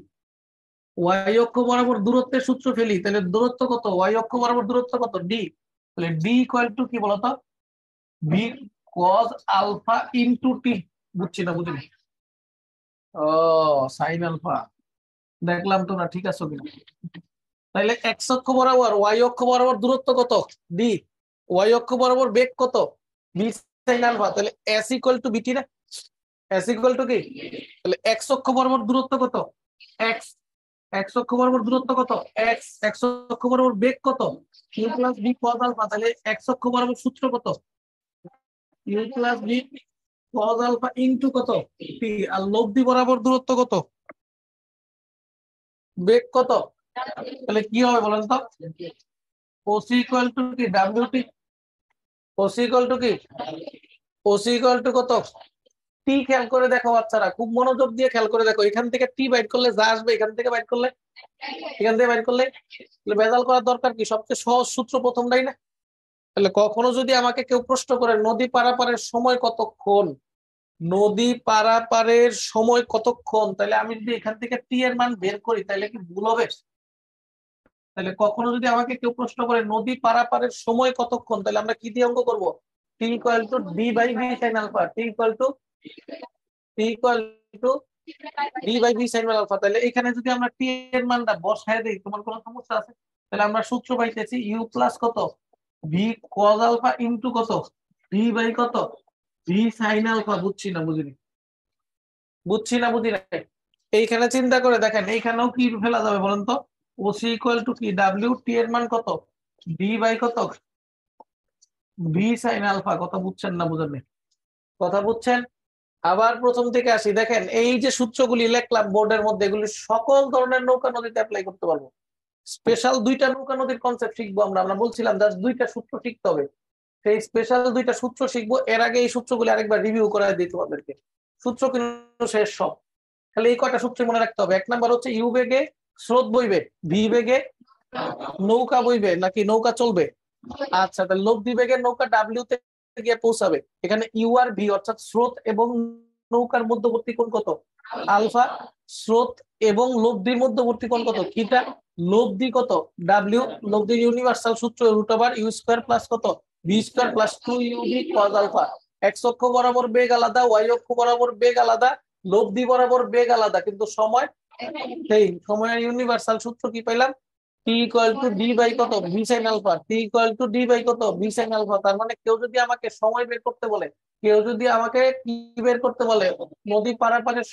ওয়াই অক্ষ বরাবর দূরত্বের সূত্র ফেলি, তাহলে দূরত্ব কত? ওয়াই অক্ষ বরাবর দূরত্ব কত? ডি তাহলে ডি ইকুয়াল টু কি বলতো? B cos alpha into t বুঝছি না, বুঝিনি। ও সাইন আলফা দেখলাম তো না ঠিক আছে কিনা? তাহলে এক্স অক্ষ বরাবর ওয়াই অক্ষ বরাবর দূরত্ব কত? ডি ওয়াই অক্ষ বরাবর বেগ কত? বি সাইন আলফা তাহলে s equal to b t না? এস ইকুয়াল টু কি? তাহলে এক্স অক্ষ বরাবর দূরত্ব কত? এক্স এক্স অক্ষ বরাবর দূরত্ব কত? এক্স এক্স অক্ষ বরাবর বেগ কত? U plus b cos alpha তাহলে এক্স অক্ষ বরাবর সূত্র কত? U plus b cos alpha into কত? টি আর লব্ধি বরাবর দূরত্ব কত? বেগ কত? তাহলে কি হবে বলেন তো? ওসি ইকুয়াল টু কি W t o c equal to কি ওসি ইকুয়াল টু কত? টি খেয়াল করে দেখো বাচ্চারা, খুব মনোযোগ দিয়ে খেয়াল করে দেখো। এখান থেকে টি বাইট করলে যা আসবে, এখান থেকে বাইট করলে? এখান থেকে বাইট করলে? ভেজাল করার দরকার কি? সবচেয়ে সহজ সূত্র প্রথমটাই না? তাহলে কখনো যদি আমাকে কেউ প্রশ্ন করে, নদী পারাপারের সময় কতক্ষণ? নদী পারাপারের সময় কতক্ষণ? তাহলে আমি যদি এখান থেকে টি এর মান বের করি, তাহলে কি ভুল হবে? তাহলে কখনো যদি আমাকে কেউ প্রশ্ন করে, নদী পারাপারের সময় কতক্ষণ? তাহলে আমরা কি দিয়ে অঙ্ক করব? T equal to d by v sine alpha t equal to এখানে যদি আমরা টি এর মানটা বসায় দিই, তোমার কোনো সমস্যা আছে? তাহলে আমরা সূত্র পাইতেছি ইউ প্লাস কত? ভি কজ আলফা ইনটু কত? ভি বাই কত? ভি সাইন আলফা বুঝছি না, বুঝিনি। বুঝছি না, বুঝি না এইখানে চিন্তা করে দেখেন, এইখানেও কি ফেলা যাবে বলেন তো? ও সি ইকুয়াল টু কি ডাব্লিউ টি এর মান কত? ডি বাই কত? ভি সাইন আলফা কথা বুঝছেন না বুঝেন কথা বুঝছেন? আবার প্রথম থেকে আসি, দেখেন, এই যে সূত্রগুলি লেখলাম বোর্ডের মধ্যে, এগুলি সকল ধরনের নৌকা নদীতে অ্যাপ্লাই করতে পারব। স্পেশাল দুইটা নৌকা নদীর কনসেপ্ট শিখব আমরা। আমরা বলছিলাম জাস্ট দুইটা সূত্র শিখতে হবে। সেই স্পেশাল দুইটা সূত্র শিখব, এর আগে এই সূত্রগুলি আরেকবার রিভিউ করে দিই তোমাদেরকে সূত্র কিন্তু শেষ সব। তাহলে এই কয়টা সূত্র মনে রাখতে হবে? এক নাম্বার হচ্ছে ইউ বেগে, স্রোত বইবে, ভি বেগে, নৌকা বইবে, নাকি নৌকা চলবে? আচ্ছা তাহলে লব্ধি বেগের নৌকা ডাব্লিউ তে গিয়ে পৌঁছাবে। এখানে ইউ আর ভি অর্থাৎ স্রোত এবং নৌকার মধ্যবর্তী কোণ কত? আলফা, স্রোত এবং লব্ধির মধ্যবর্তী কোণ কত? থিটা। লব্ধি কত? ডাব্লিউ লব্ধির ইউনিভার্সাল সূত্র root over u square plus কত? V square plus two u v cos alpha x অক্ষ বরাবর বেগ আলাদা ওয়াই অক্ষ বরাবর বেগ আলাদা, লব্ধি বরাবর বেগ আলাদা। কিন্তু সময়? সেই, সময়ের ইউনিভার্সাল সূত্র কি পাইলাম? টি টু ডি বাই কত? V t two d by কত? আলফা তার মানে কেউ যদি আমাকে সময় বের করতে বলে, কেউ যদি আমাকে কি বের করতে বলে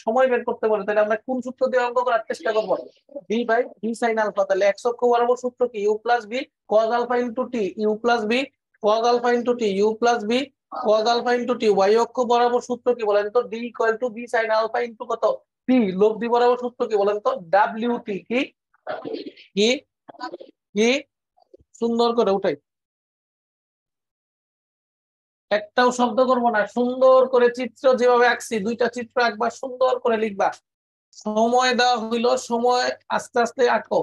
সময় বের করতে বলে, তাহলে আমরা কোন সূত্র দিয়ে অঙ্ক করার চেষ্টা করব? V by v sine alpha তাহলে এক্স বরাবর সূত্র কি? U plus b cos alpha into t u plus b cos alpha into t u plus b cos alpha into t y অক্ষ বরাবর সূত্র কি? বলেন তো d equal to b sine alpha into কত? টি লব্ধি বরাবর সূত্র কি? বলেন তো ডাব্লিউ টি কি? কি? সুন্দর করে উঠাই। একটাও শব্দ করব না, সুন্দর করে চিত্র যেভাবে আঁকছি, দুইটা চিত্র একবার সুন্দর করে লিখবা। সময় দেওয়া হইল, সময় আস্তে আস্তে আঁকো।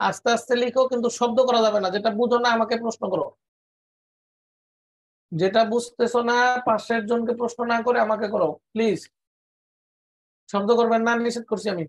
আস্তে আস্তে লিখো, কিন্তু শব্দ করা যাবে না, যেটা বুঝো না আমাকে প্রশ্ন করো। যেটা বুঝতেছো না, পাশের জনকে প্রশ্ন না করে আমাকে করো প্লিজ শব্দ করবেন না, নিষেধ করছি আমি।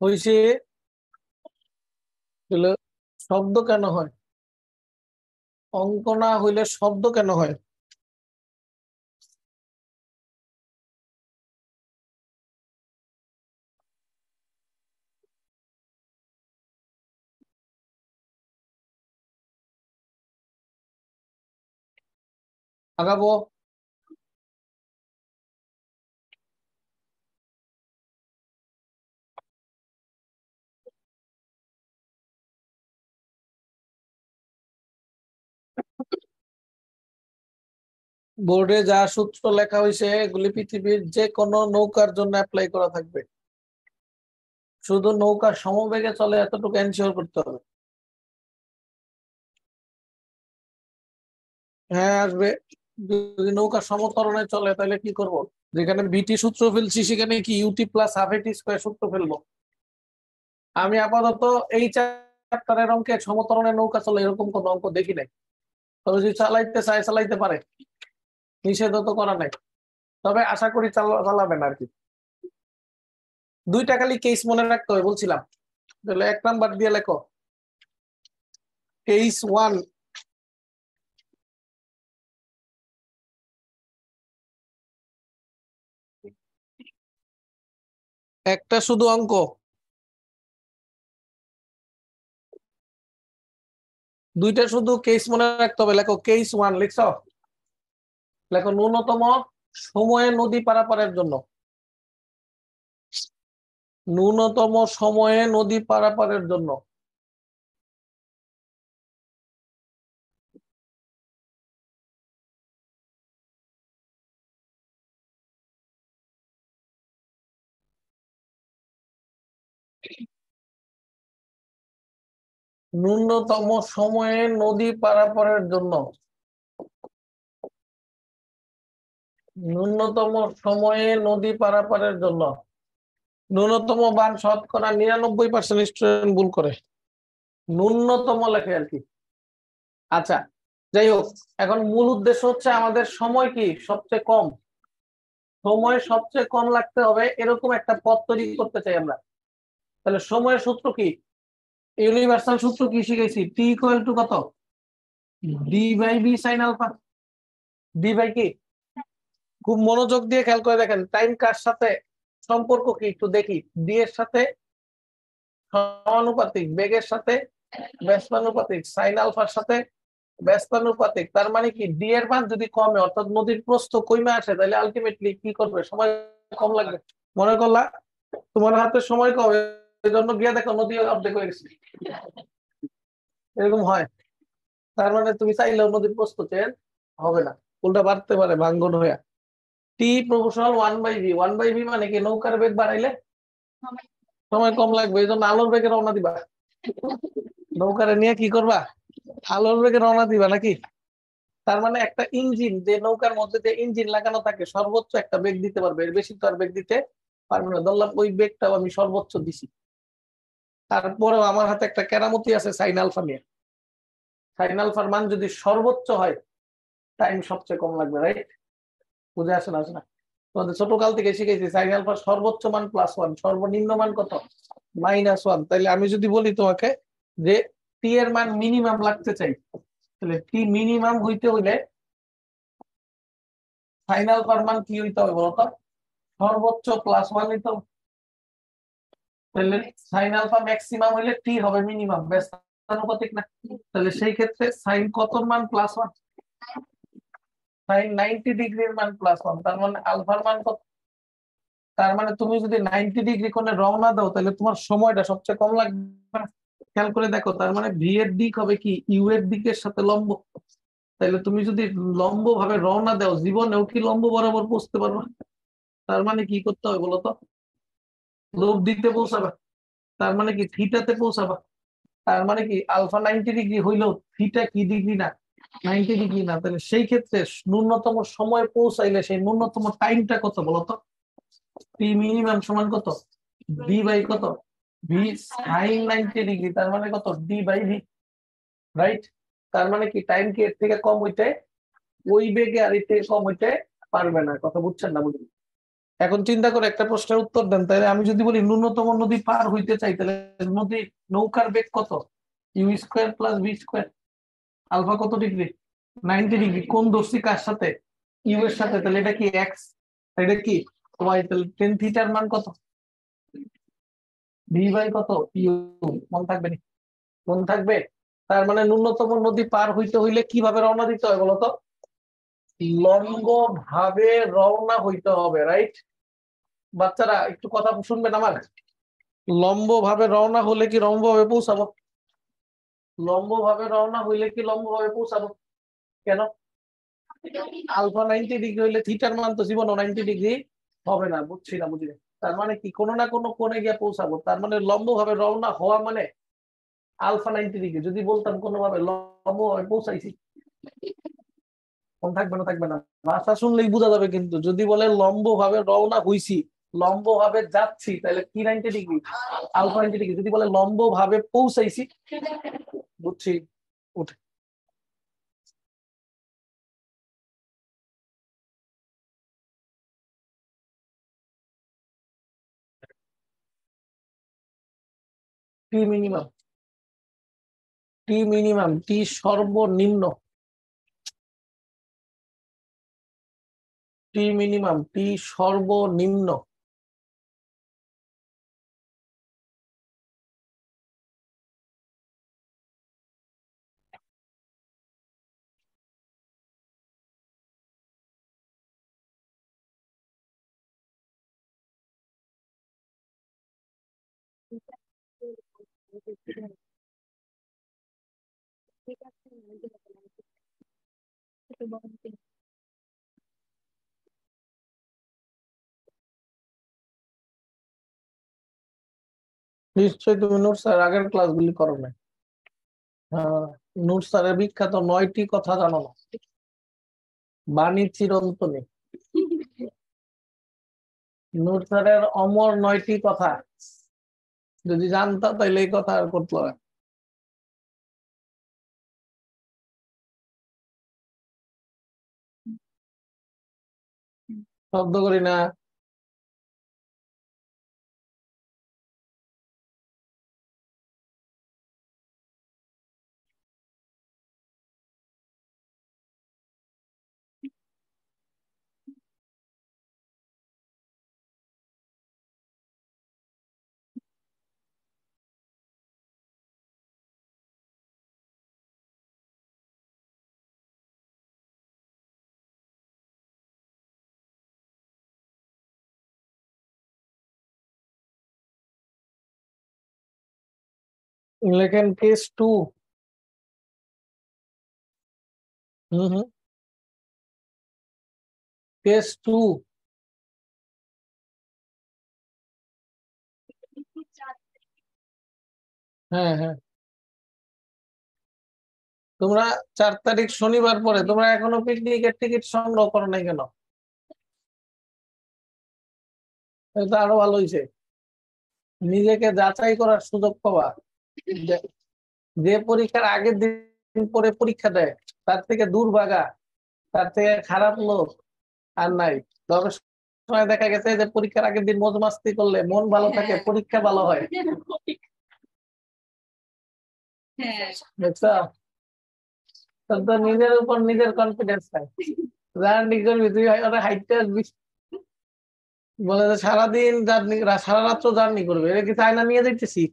হয়েছে শব্দ কেন হয়? অঙ্ক না হইলে শব্দ কেন হয়? আগাবো। বোর্ডে যা সূত্র লেখা হয়েছে এগুলি পৃথিবীর যে কোনো নৌকার জন্য অ্যাপ্লাই করা থাকবে। শুধু নৌকা সমবেগে চলে এতটুকু এনশিওর করতে হবে। হ্যাঁ আসবে। যদি নৌকা সমতরণে চলে, তাহলে কি করব? যেখানে বিটি সূত্র ফেলছি, সেখানে কি u t plus half a t square সূত্র ফেলব? আমি আপাতত এই চ্যাপ্টারের অঙ্কে সমতরণে নৌকা চলে, এরকম কোন অঙ্ক দেখি নাই। তবে যদি চালাইতে চায়, চালাইতে পারে। নিষেধ তো করা নাই। তবে আশা করি চালা- চালাবেন আর কি। দুইটা খালি কেস মনে রাখতে হবে, বলছিলাম। তাহলে এক নাম্বার দিয়ে লেখো। কেস ওয়ান একটা শুধু অঙ্ক। দুইটা শুধু কেস মনে রাখতে হবে। লেখো কেস ওয়ান লিখছ? লেখো, ন্যূনতম সময়ে নদী পারাপারের জন্য। ন্যূনতম সময়ে নদী পারাপারের জন্য। ন্যূনতম সময়ে নদী পারাপারের জন্য। ন্যূনতম সময়ে নদী পারাপারের জন্য। ন্যূনতম বান শতকরা নিরানব্বই পার্সেন্ট স্টুডেন্ট ভুল করে। ন্যূনতম লেখে আর কি। আচ্ছা যাই হোক, এখন মূল উদ্দেশ্য হচ্ছে আমাদের সময় কি সবচেয়ে কম? সময় সবচেয়ে কম লাগতে হবে এরকম একটা পথ তৈরি করতে চাই আমরা। তাহলে সময়ের সূত্র কি? ইউনিভার্সাল সূত্র কি শিখেছি? টি ইকুয়াল টু কত? D by b sine alpha d by কি? খুব মনোযোগ দিয়ে খেয়াল করে দেখেন টাইম কার সাথে সম্পর্ক কি একটু দেখি। ডি এর সাথে সমানুপাতিক, বেগের সাথে ব্যস্তানুপাতিক, সাইন আলফার সাথে ব্যস্তানুপাতিক। তার মানে কি ডি এর মান যদি কমে, অর্থাৎ নদীর প্রস্থ কমে আসে, তাহলে আলটিমেটলি কি করবে? সময় কম লাগবে। মনে করলা, তোমার হাতে সময় কম এই জন্য গিয়ে দেখো নদী অর্ধেক হয়ে গেছে। এরকম হয়। তার মানে তুমি চাইলেও নদীর প্রস্থ চেঞ্জ হবে না। উল্টা বাড়তে পারে ভাঙ্গন হয়ে t proportional one by v one by v মানে কি? নৌকার বেগ বাড়াইলে সময় কম লাগবে। এই জন্য আলোর বেগে রওনা দিবা। নৌকারে নিয়ে কি করবা? আলোর বেগে রওনা দিবা নাকি? তার মানে একটা ইঞ্জিন যে নৌকার মধ্যে যে ইঞ্জিন লাগানো থাকে সর্বোচ্চ একটা বেগ দিতে পারবে। এর বেশি তো আর বেগ দিতে পারবে না। ধরলাম ওই বেগটাও আমি সর্বোচ্চ দিছি। তারপরেও আমার হাতে একটা কেরামতি আছে সাইন আলফা নিয়ে। সাইন আলফার মান যদি সর্বোচ্চ হয় টাইম সবচেয়ে কম লাগবে রাইট বুঝে আসে না না। তোমাদের ছোটকাল থেকে শিখেছি, সাইন আলফার সর্বোচ্চ মান প্লাস ওয়ান সর্বনিম্ন মান কত? মাইনাস ওয়ান তাইলে আমি যদি বলি তোমাকে যে টি এর মান মিনিমাম লাগতে চাই, তাহলে টি মিনিমাম হইতে হইলে সাইন আলফার মান কি হইতে হবে বলতো? সর্বোচ্চ প্লাস ওয়ান হইতে তাহলে সাইন আলফা ম্যাক্সিমাম হইলে টি হবে মিনিমাম ব্যস্তানুপাতিক না। তাহলে সেই ক্ষেত্রে সাইন কত মান প্লাস ওয়ান মান তার মানে আলফার মান তার মানে তুমি যদি নাইনটি ডিগ্রি কোণে রওনা দাও, তাহলে তোমার সময়টা সবচেয়ে কম লাগবে। খেয়াল করে দেখো, তার মানে ভি এর দিক হবে কি? ইউ এর দিকের সাথে লম্ব। তাহলে তুমি যদি লম্ব ভাবে রওনা দাও, জীবনেও কি লম্ব বরাবর পৌঁছতে পারবে? তার মানে কি করতে হবে বলতো? লোভ দিতে পৌঁছাবা। তার মানে কি? থিটাতে পৌঁছাবা। তার মানে কি? আলফা নাইনটি ডিগ্রি হইলেও থিটা কি ডিগ্রি না? নাইনটি ডিগ্রি না, তাহলে সেই ক্ষেত্রে ন্যূনতম সময় পৌঁছাইলে সেই ন্যূনতম টাইমটা কত বলতো? পি মিনিমাম সমান কত? ডি বাই কত? ভি সাইন নাইনটি ডিগ্রি, তার মানে কত? ডি বাই ভি রাইট তার মানে কি টাইম কি এর থেকে কম হইতে ওই বেগে আর এর কম হইতে পারবে না, কথা বুঝছেন না বুঝলি এখন চিন্তা করে একটা প্রশ্নের উত্তর দেন, তাহলে আমি যদি বলি ন্যূনতম নদী পার হইতে চাই, তাহলে নদী নৌকার বেগ কত? U square plus b square alpha কত ডিগ্রি? Ninety degree. কোন দর্শি কার সাথে? ইউ এর সাথে। তাহলে এটা কি এক্স এটা কি? ওয়াই তাহলে টেন থিটার মান কত? ভি বাই কত? ইউ মন থাকবে নি? মন থাকবে? তার মানে ন্যূনতম নদী পার হইতে হইলে কীভাবে রওনা দিতে হয় বলতো? লম্ব ভাবে রওনা হইতে হবে রাইট বাচ্চারা, একটু কথা শুনবেন আমার? লম্ব ভাবে রওনা হলে কি লম্ব ভাবে পৌঁছাবো? লম্ব ভাবে রওনা হইলে কি লম্ব ভাবে পৌঁছাবো? কেন? আলফা নাইনটি ডিগ্রি হইলে থিটার মান তো জীবন নাইনটি ডিগ্রি হবে না, বুঝছি না বুঝি তার মানে কি? কোনো না কোনো কোণে গিয়ে পৌঁছাবো। তার মানে লম্ব ভাবে রওনা হওয়া মানে আলফা নাইনটি ডিগ্রি। যদি বলতাম কোনোভাবে লম্ব ভাবে পৌঁছাইছি। কোন থাকবে না থাকবে না। ভাষা শুনলেই বোঝা যাবে কিন্তু। যদি বলে লম্ব ভাবে রওনা হইছি লম্ব ভাবে যাচ্ছি, তাহলে কি ninety degree? Alpha ninety degree. যদি বলে লম্ব ভাবে পৌঁছাইছি বুঝছি উঠে টি মিনিমাম টি মিনিমাম টি সর্বনিম্ন। টি মিনিমাম টি সর্বনিম্ন। নিশ্চয়ই তুমি নূর স্যার আগের করো না নূর স্যারের বিখ্যাত নয়টি কথা জানো না? বাণী চিরন্তনী। নূর স্যারের অমর নয়টি কথা। যদি জানতা তাইলে এই কথা আর করতে হবে শব্দ করি না। লেখেন case two hmm case two হ্যাঁ হ্যাঁ। তোমরা চার তারিখ শনিবার পরে, তোমরা এখনও পিকনিকের টিকিট সংগ্রহ করো নাই কেন? এটা আরও ভালো হয়েছে নিজেকে যাচাই করার সুযোগ পাবা। যে- পরীক্ষার আগের দিন পরে পরীক্ষা দেয় তার থেকে দুর্ভাগা তার থেকে খারাপ লোক আর নাই। সময় দেখা গেছে যে পরীক্ষার আগের দিন মজ মাস্তি করলে মন ভালো থাকে হ্যাঁ। পরীক্ষা ভালো হয়। হ্যাঁ। নিজের উপর নিজের কনফিডেন্স নাই। জার্নি করবি তুই ওরা হাইটে আসবি বলে যে সারাদিন জার্নি সারা রাত্র জার্নি করবে। এটা কি চায়না নিয়ে যাইতেছি?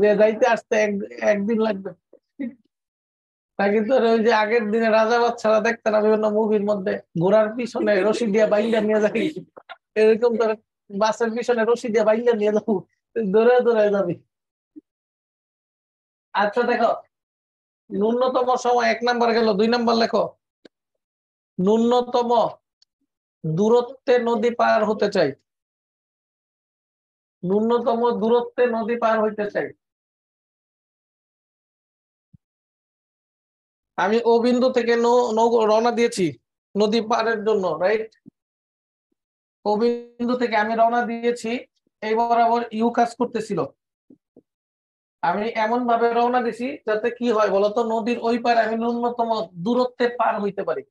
যে যাইতে আসতে এক- একদিন লাগবে। তা কিন্তু ওই যে আগের দিনে রাজা বাচ্চারা দেখতে না, বিভিন্ন মুভির মধ্যে ঘোড়ার পিছনে রশি দিয়ে বাইন্দা নিয়ে যাই। এরকম করে বাসের পিছনে রশি দিয়ে বাইন্দা নিয়ে যাব। দৌড়ে দৌড়ে যাবি। আচ্ছা দেখো। ন্যূনতম সময় এক নাম্বার গেল, দুই নাম্বার লেখো। ন্যূনতম দূরত্বে নদী পার হতে চাই। ন্যূনতম দূরত্বে নদী পার হইতে চাই। আমি ও বিন্দু থেকে নৌ রওনা দিয়েছি নদী পারের জন্য রাইট ও বিন্দু থেকে আমি রওনা দিয়েছি, এই বরাবর ইউ কাজ করতেছিল। আমি এমন ভাবে রওনা দিছি যাতে কি হয় বলতো? নদীর ওই পারে আমি ন্যূনতম দূরত্বে পার হইতে পারি।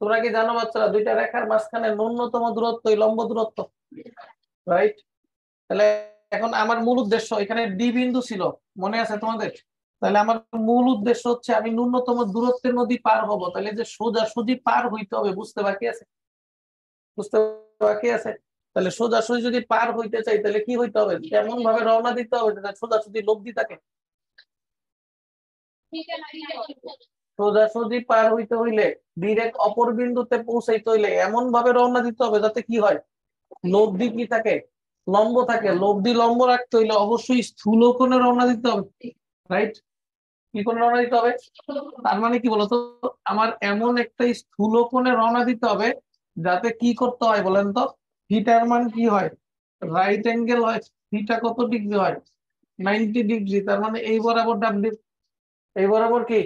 তোমরা কি জানো বাচ্চারা, দুইটা রেখার মাঝখানে ন্যূনতম দূরত্ব লম্ব দূরত্ব? রাইট তাহলে এখন আমার মূল উদ্দেশ্য, এখানে ডি বিন্দু ছিল, মনে আছে তোমাদের? তাহলে আমার মূল উদ্দেশ্য হচ্ছে আমি ন্যূনতম দূরত্বের নদী পার হব। তাহলে যে সোজা সুজি পার হইতে হবে, বুঝতে বাকি আছে? বুঝতে বাকি আছে? তাহলে সোজাসুজি যদি পার হইতে চাই, তাহলে কি হইতে হবে? এমন ভাবে রওনা দিতে হবে যাতে লোক লব্ধি থাকে সোজাসুজি পার হইতে হইলে ডিরেক্ট অপর বিন্দুতে পৌঁছাইতে হইলে এমন ভাবে রওনা দিতে হবে যাতে কি হয়? লব্ধি কি থাকে? লম্ব থাকে। লব্ধি লম্ব রাখতে হইলে অবশ্যই স্থূল কোণে রওনা দিতে হবে। রাইট কি কোণে রওনা দিতে হবে? তার মানে কি বলতো? আমার এমন একটা স্থূল কোণে রওনা দিতে হবে যাতে কি করতে হয় বলেন তো? থিটার মান কি হয়? রাইট অ্যাঙ্গেল হয়। থিটা কত ডিগ্রি হয়? নাইনটি ডিগ্রি তার মানে এই বরাবর ডাব্লিউ এই বরাবর কি?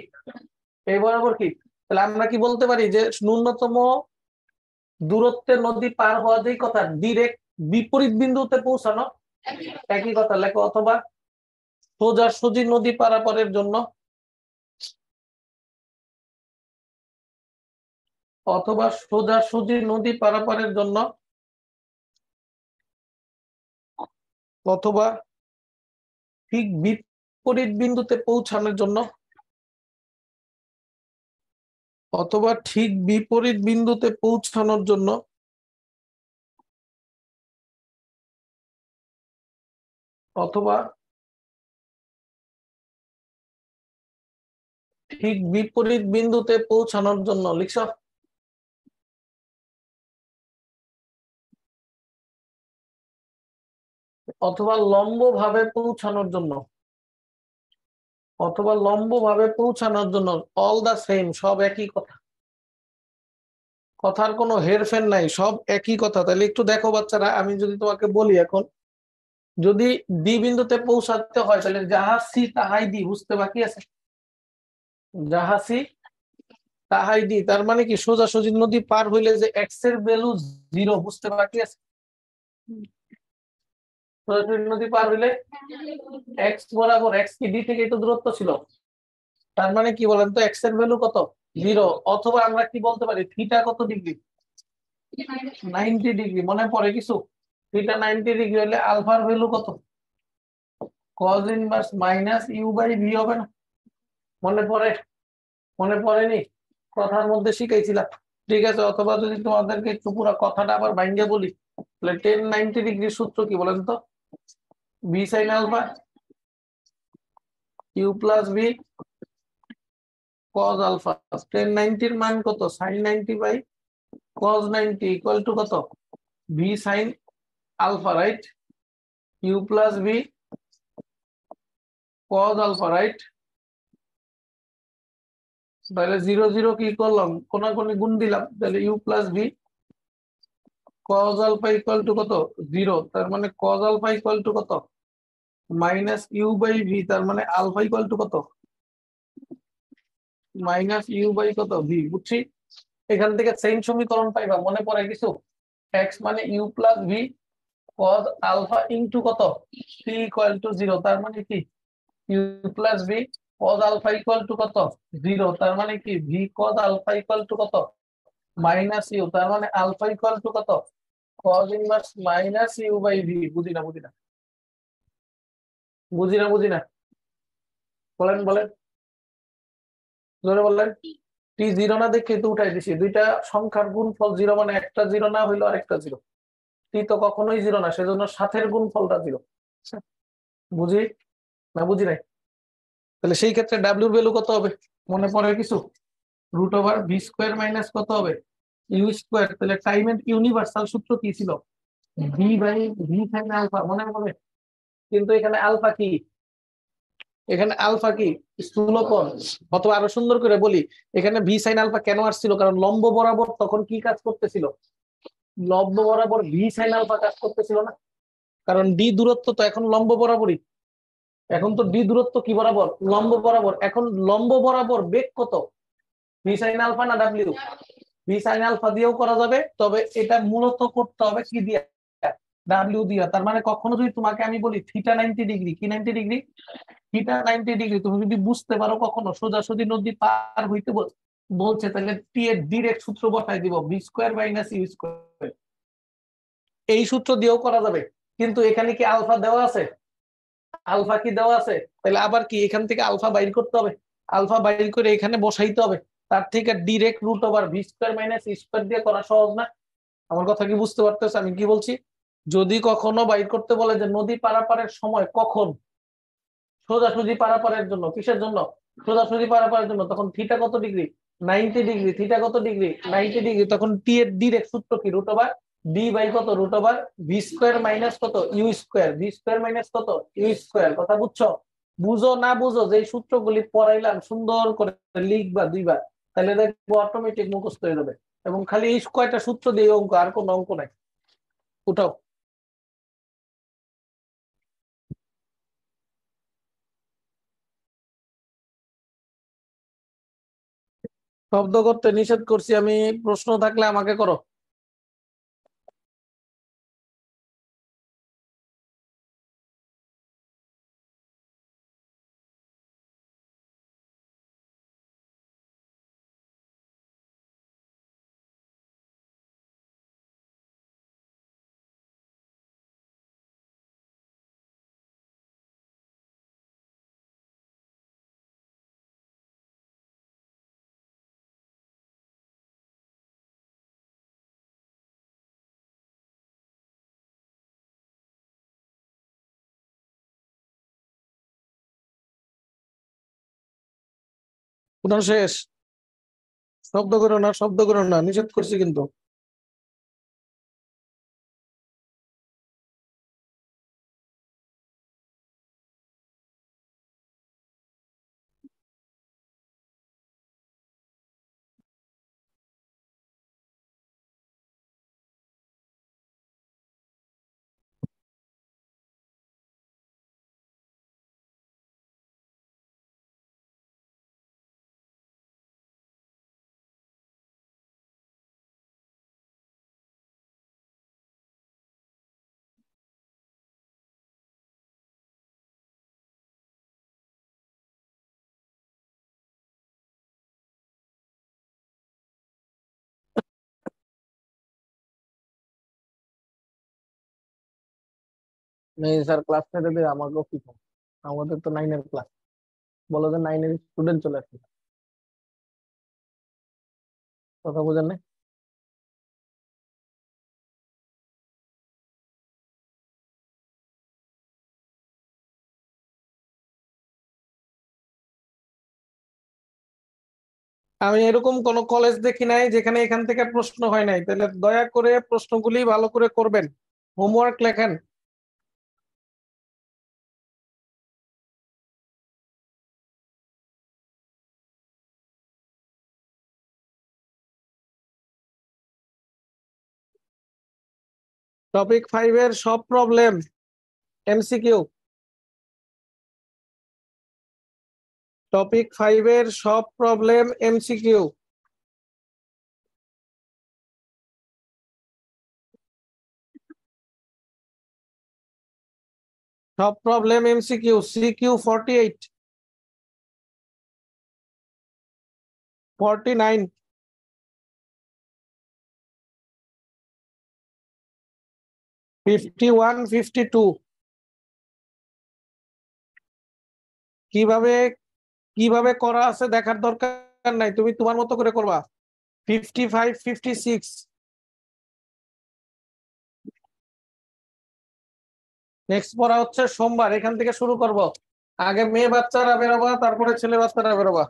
এই বরাবর কি? তাহলে আমরা কি বলতে পারি যে ন্যূনতম দূরত্বের নদী পার হওয়া যেই কথা ডিরেক্ট বিপরীত বিন্দুতে পৌঁছানো? একই কথা, লেখো, অথবা সোজাসুজি নদী পারাপারের জন্য। অথবা সোজাসুজি নদী পারাপারের জন্য। অথবা ঠিক বিপরীত বিন্দুতে পৌঁছানোর জন্য। অথবা ঠিক বিপরীত বিন্দুতে পৌঁছানোর জন্য অথবা ঠিক বিপরীত বিন্দুতে পৌঁছানোর জন্য, লিখছ? অথবা লম্ব ভাবে পৌঁছানোর জন্য। অথবা লম্ব ভাবে পৌঁছানোর জন্য অল দা সেম সব একই কথা। কথার কোনো হেরফের নাই, সব একই কথা। তাহলে একটু দেখো বাচ্চারা, আমি যদি তোমাকে বলি এখন, যদি ডি বিন্দুতে পৌঁছাতে হয়, তাহলে যাহা সি তাহাই দি বুঝতে বাকি আছে? যাহা সি তাহাই দি তার মানে কি সোজাসুজি নদী পার হইলে যে এক্সের ভ্যালু জিরো বুঝতে বাকি আছে? সোজাসুজি নদী পার হইলে এক্স বরাবর এক্স কি ডি থেকে তো দূরত্ব ছিল? তার মানে কি বলেন তো এক্সের ভ্যালু কত? জিরো অথবা আমরা কি বলতে পারি থিটা কত ডিগ্রি নাইনটি ডিগ্রি মনে পড়ে কিছু? থিটা নাইনটি ডিগ্রি হলে আলফার ভ্যালু কত? Cos inverse minus u by v হবে না? মনে পড়ে? মনে পড়েনি? কথার মধ্যে শিখাইছিলাম। ঠিক আছে, অথবা যদি তোমাদেরকে একটু পুরো কথাটা আবার ভাঙ্গে বলি, তাহলে টেন নাইনটি ডিগ্রি সূত্র কি বলেন তো? V sine alpha u plus v cos alpha. Tan 90 এর মান কত? Sin 90 by cos 90 equal to কত? V sin alpha right u plus v cos alpha right তাহলে জিরো জিরো কি করলাম? কোনাকুনি গুণ দিলাম, তাহলে u plus v cos alpha equal to কত? জিরো তার মানে cos alpha ইকুয়াল টু কত? মাইনাস ইউ বাই ভি তার মানে আলফা ইকুয়াল টু কত? মাইনাস ইউ বাই কত? ভি বুঝছি? এখান থেকে সেম সমীকরণ পাইবা, মনে পড়ে কিছু? এক্স মানে u plus v cos alpha into কত? সি ইকুয়াল টু জিরো তার মানে কি? U plus v cos alpha equal to কত? জিরো তার মানে কি? V cos alpha equal to কত? মাইনাস ইউ তার মানে আলফা ইকুয়াল টু কত? Cos inverse minus u by v বুঝি না বুঝি না বুঝি না বুঝি না বলেন বলেন। জোরে বললেন টি জিরো না দেখে তো উঠাই দিছি। দুইটা সংখ্যার গুণফল জিরো মানে একটা জিরো না হইল আরেকটা জিরো টি তো কখনোই জিরো না, সেজন্য সাথের গুণফলটা জিরো বুঝি না বুঝি নাই? তাহলে সেই ক্ষেত্রে ডাব্লিউর ভ্যালু কত হবে? মনে পড়ে কিছু? Root over v square minus কত হবে? ইউ স্কোয়ার তাহলে টাইমের ইউনিভার্সাল সূত্র কি ছিল? V by v sine alpha মনে পড়ে কিন্তু এখানে আলফা কি? এখানে আলফা কি? স্থূলকোণ, অথবা আরও সুন্দর করে বলি, এখানে ভি সাইন আলফা কেন আসছিল? কারণ লম্ব বরাবর তখন কি কাজ করতেছিল? লম্ব বরাবর ভি সাইন আলফা কাজ করতেছিল না। কারণ ডি দূরত্ব তো এখন লম্ব বরাবরই। এখন তো ডি দূরত্ব কি বরাবর? লম্ব বরাবর। এখন লম্ব বরাবর বেগ কত? ভি সাইন আলফা না ডাব্লিউ সাইন আলফা দিয়েও করা যাবে, তবে এটা মূলত করতে হবে কি দিয়ে? ডাব্লিউ দিয়া। তার মানে কখনো যদি তোমাকে আমি বলি থিটা নাইনটি ডিগ্রি কি ninety degree theta ninety degree তুমি যদি বুঝতে পারো কখনো সোজাসুজি নদী পার হইতে বলছে, তাহলে টি এর ডিরেক্ট সূত্র বসাই দিব v square minus u square এই সূত্র দিয়েও করা যাবে, কিন্তু এখানে কি আলফা দেওয়া আছে? আলফা কি দেওয়া আছে? তাহলে আবার কি এখান থেকে আলফা বাইর করতে হবে? আলফা বাইর করে এখানে বসাইতে হবে। তার থেকে direct root over v square minus square দিয়ে করা সহজ না। আমার কথা কি বুঝতে পারতেছে? আমি কি বলছি? যদি কখনো বাইর করতে বলে যে নদী পারাপারের সময় কখন? সোজাসুজি পারাপারের জন্য, কিসের জন্য? সোজাসুজি পারাপারের জন্য। তখন থিটা কত ডিগ্রি নাইনটি ডিগ্রি থিটা কত ডিগ্রি নাইনটি ডিগ্রি তখন টি এর ডিরেক্ট সূত্র কি? রুট ওভার ডি বাই কত? Root over v square minus কত? U square v square minus কত? ইউ স্কোয়ার কথা বুঝছ? বুঝো না বুঝো যে সূত্রগুলি পড়াইলাম, সুন্দর করে লিখবা দুইবার। তাহলে দেখব অটোমেটিক মুখস্থ হয়ে যাবে। এবং খালি এই কয়টা সূত্র দিয়ে অঙ্ক, আর কোন অঙ্ক নাই। উঠাও। শব্দ করতে নিষেধ করছি, আমি প্রশ্ন থাকলে আমাকে করো। পুনঃ শেষ। শব্দ করো না শব্দ করো না নিষেধ করছি কিন্তু। স্যার ক্লাস নিতে দিয়ে আমাকেও কি? আমাদের তো নাইনের ক্লাস বলো যে নাইনের স্টুডেন্ট চলে আসছে। কথা বোঝেন নাই? আমি এরকম কোন কলেজ দেখি নাই যেখানে এখান থেকে প্রশ্ন হয় নাই। তাহলে দয়া করে প্রশ্নগুলি ভালো করে করবেন। হোমওয়ার্ক লেখেন। টপিক ফাইভের সব প্রবলেম এমসিকিউ টপিক ফাইভের সব প্রবলেম এমসিকিউ সব problem MCQ CQ forty eight forty nine fifty one fifty two কীভাবে কীভাবে করা আছে দেখার দরকার নাই, তুমি তোমার মতো করে করবা। Fifty five fifty six next পড়া হচ্ছে সোমবার, এখান থেকে শুরু করব। আগে মেয়ে বাচ্চারা বেরোবা, তারপরে ছেলে বাচ্চারা বেরোবা।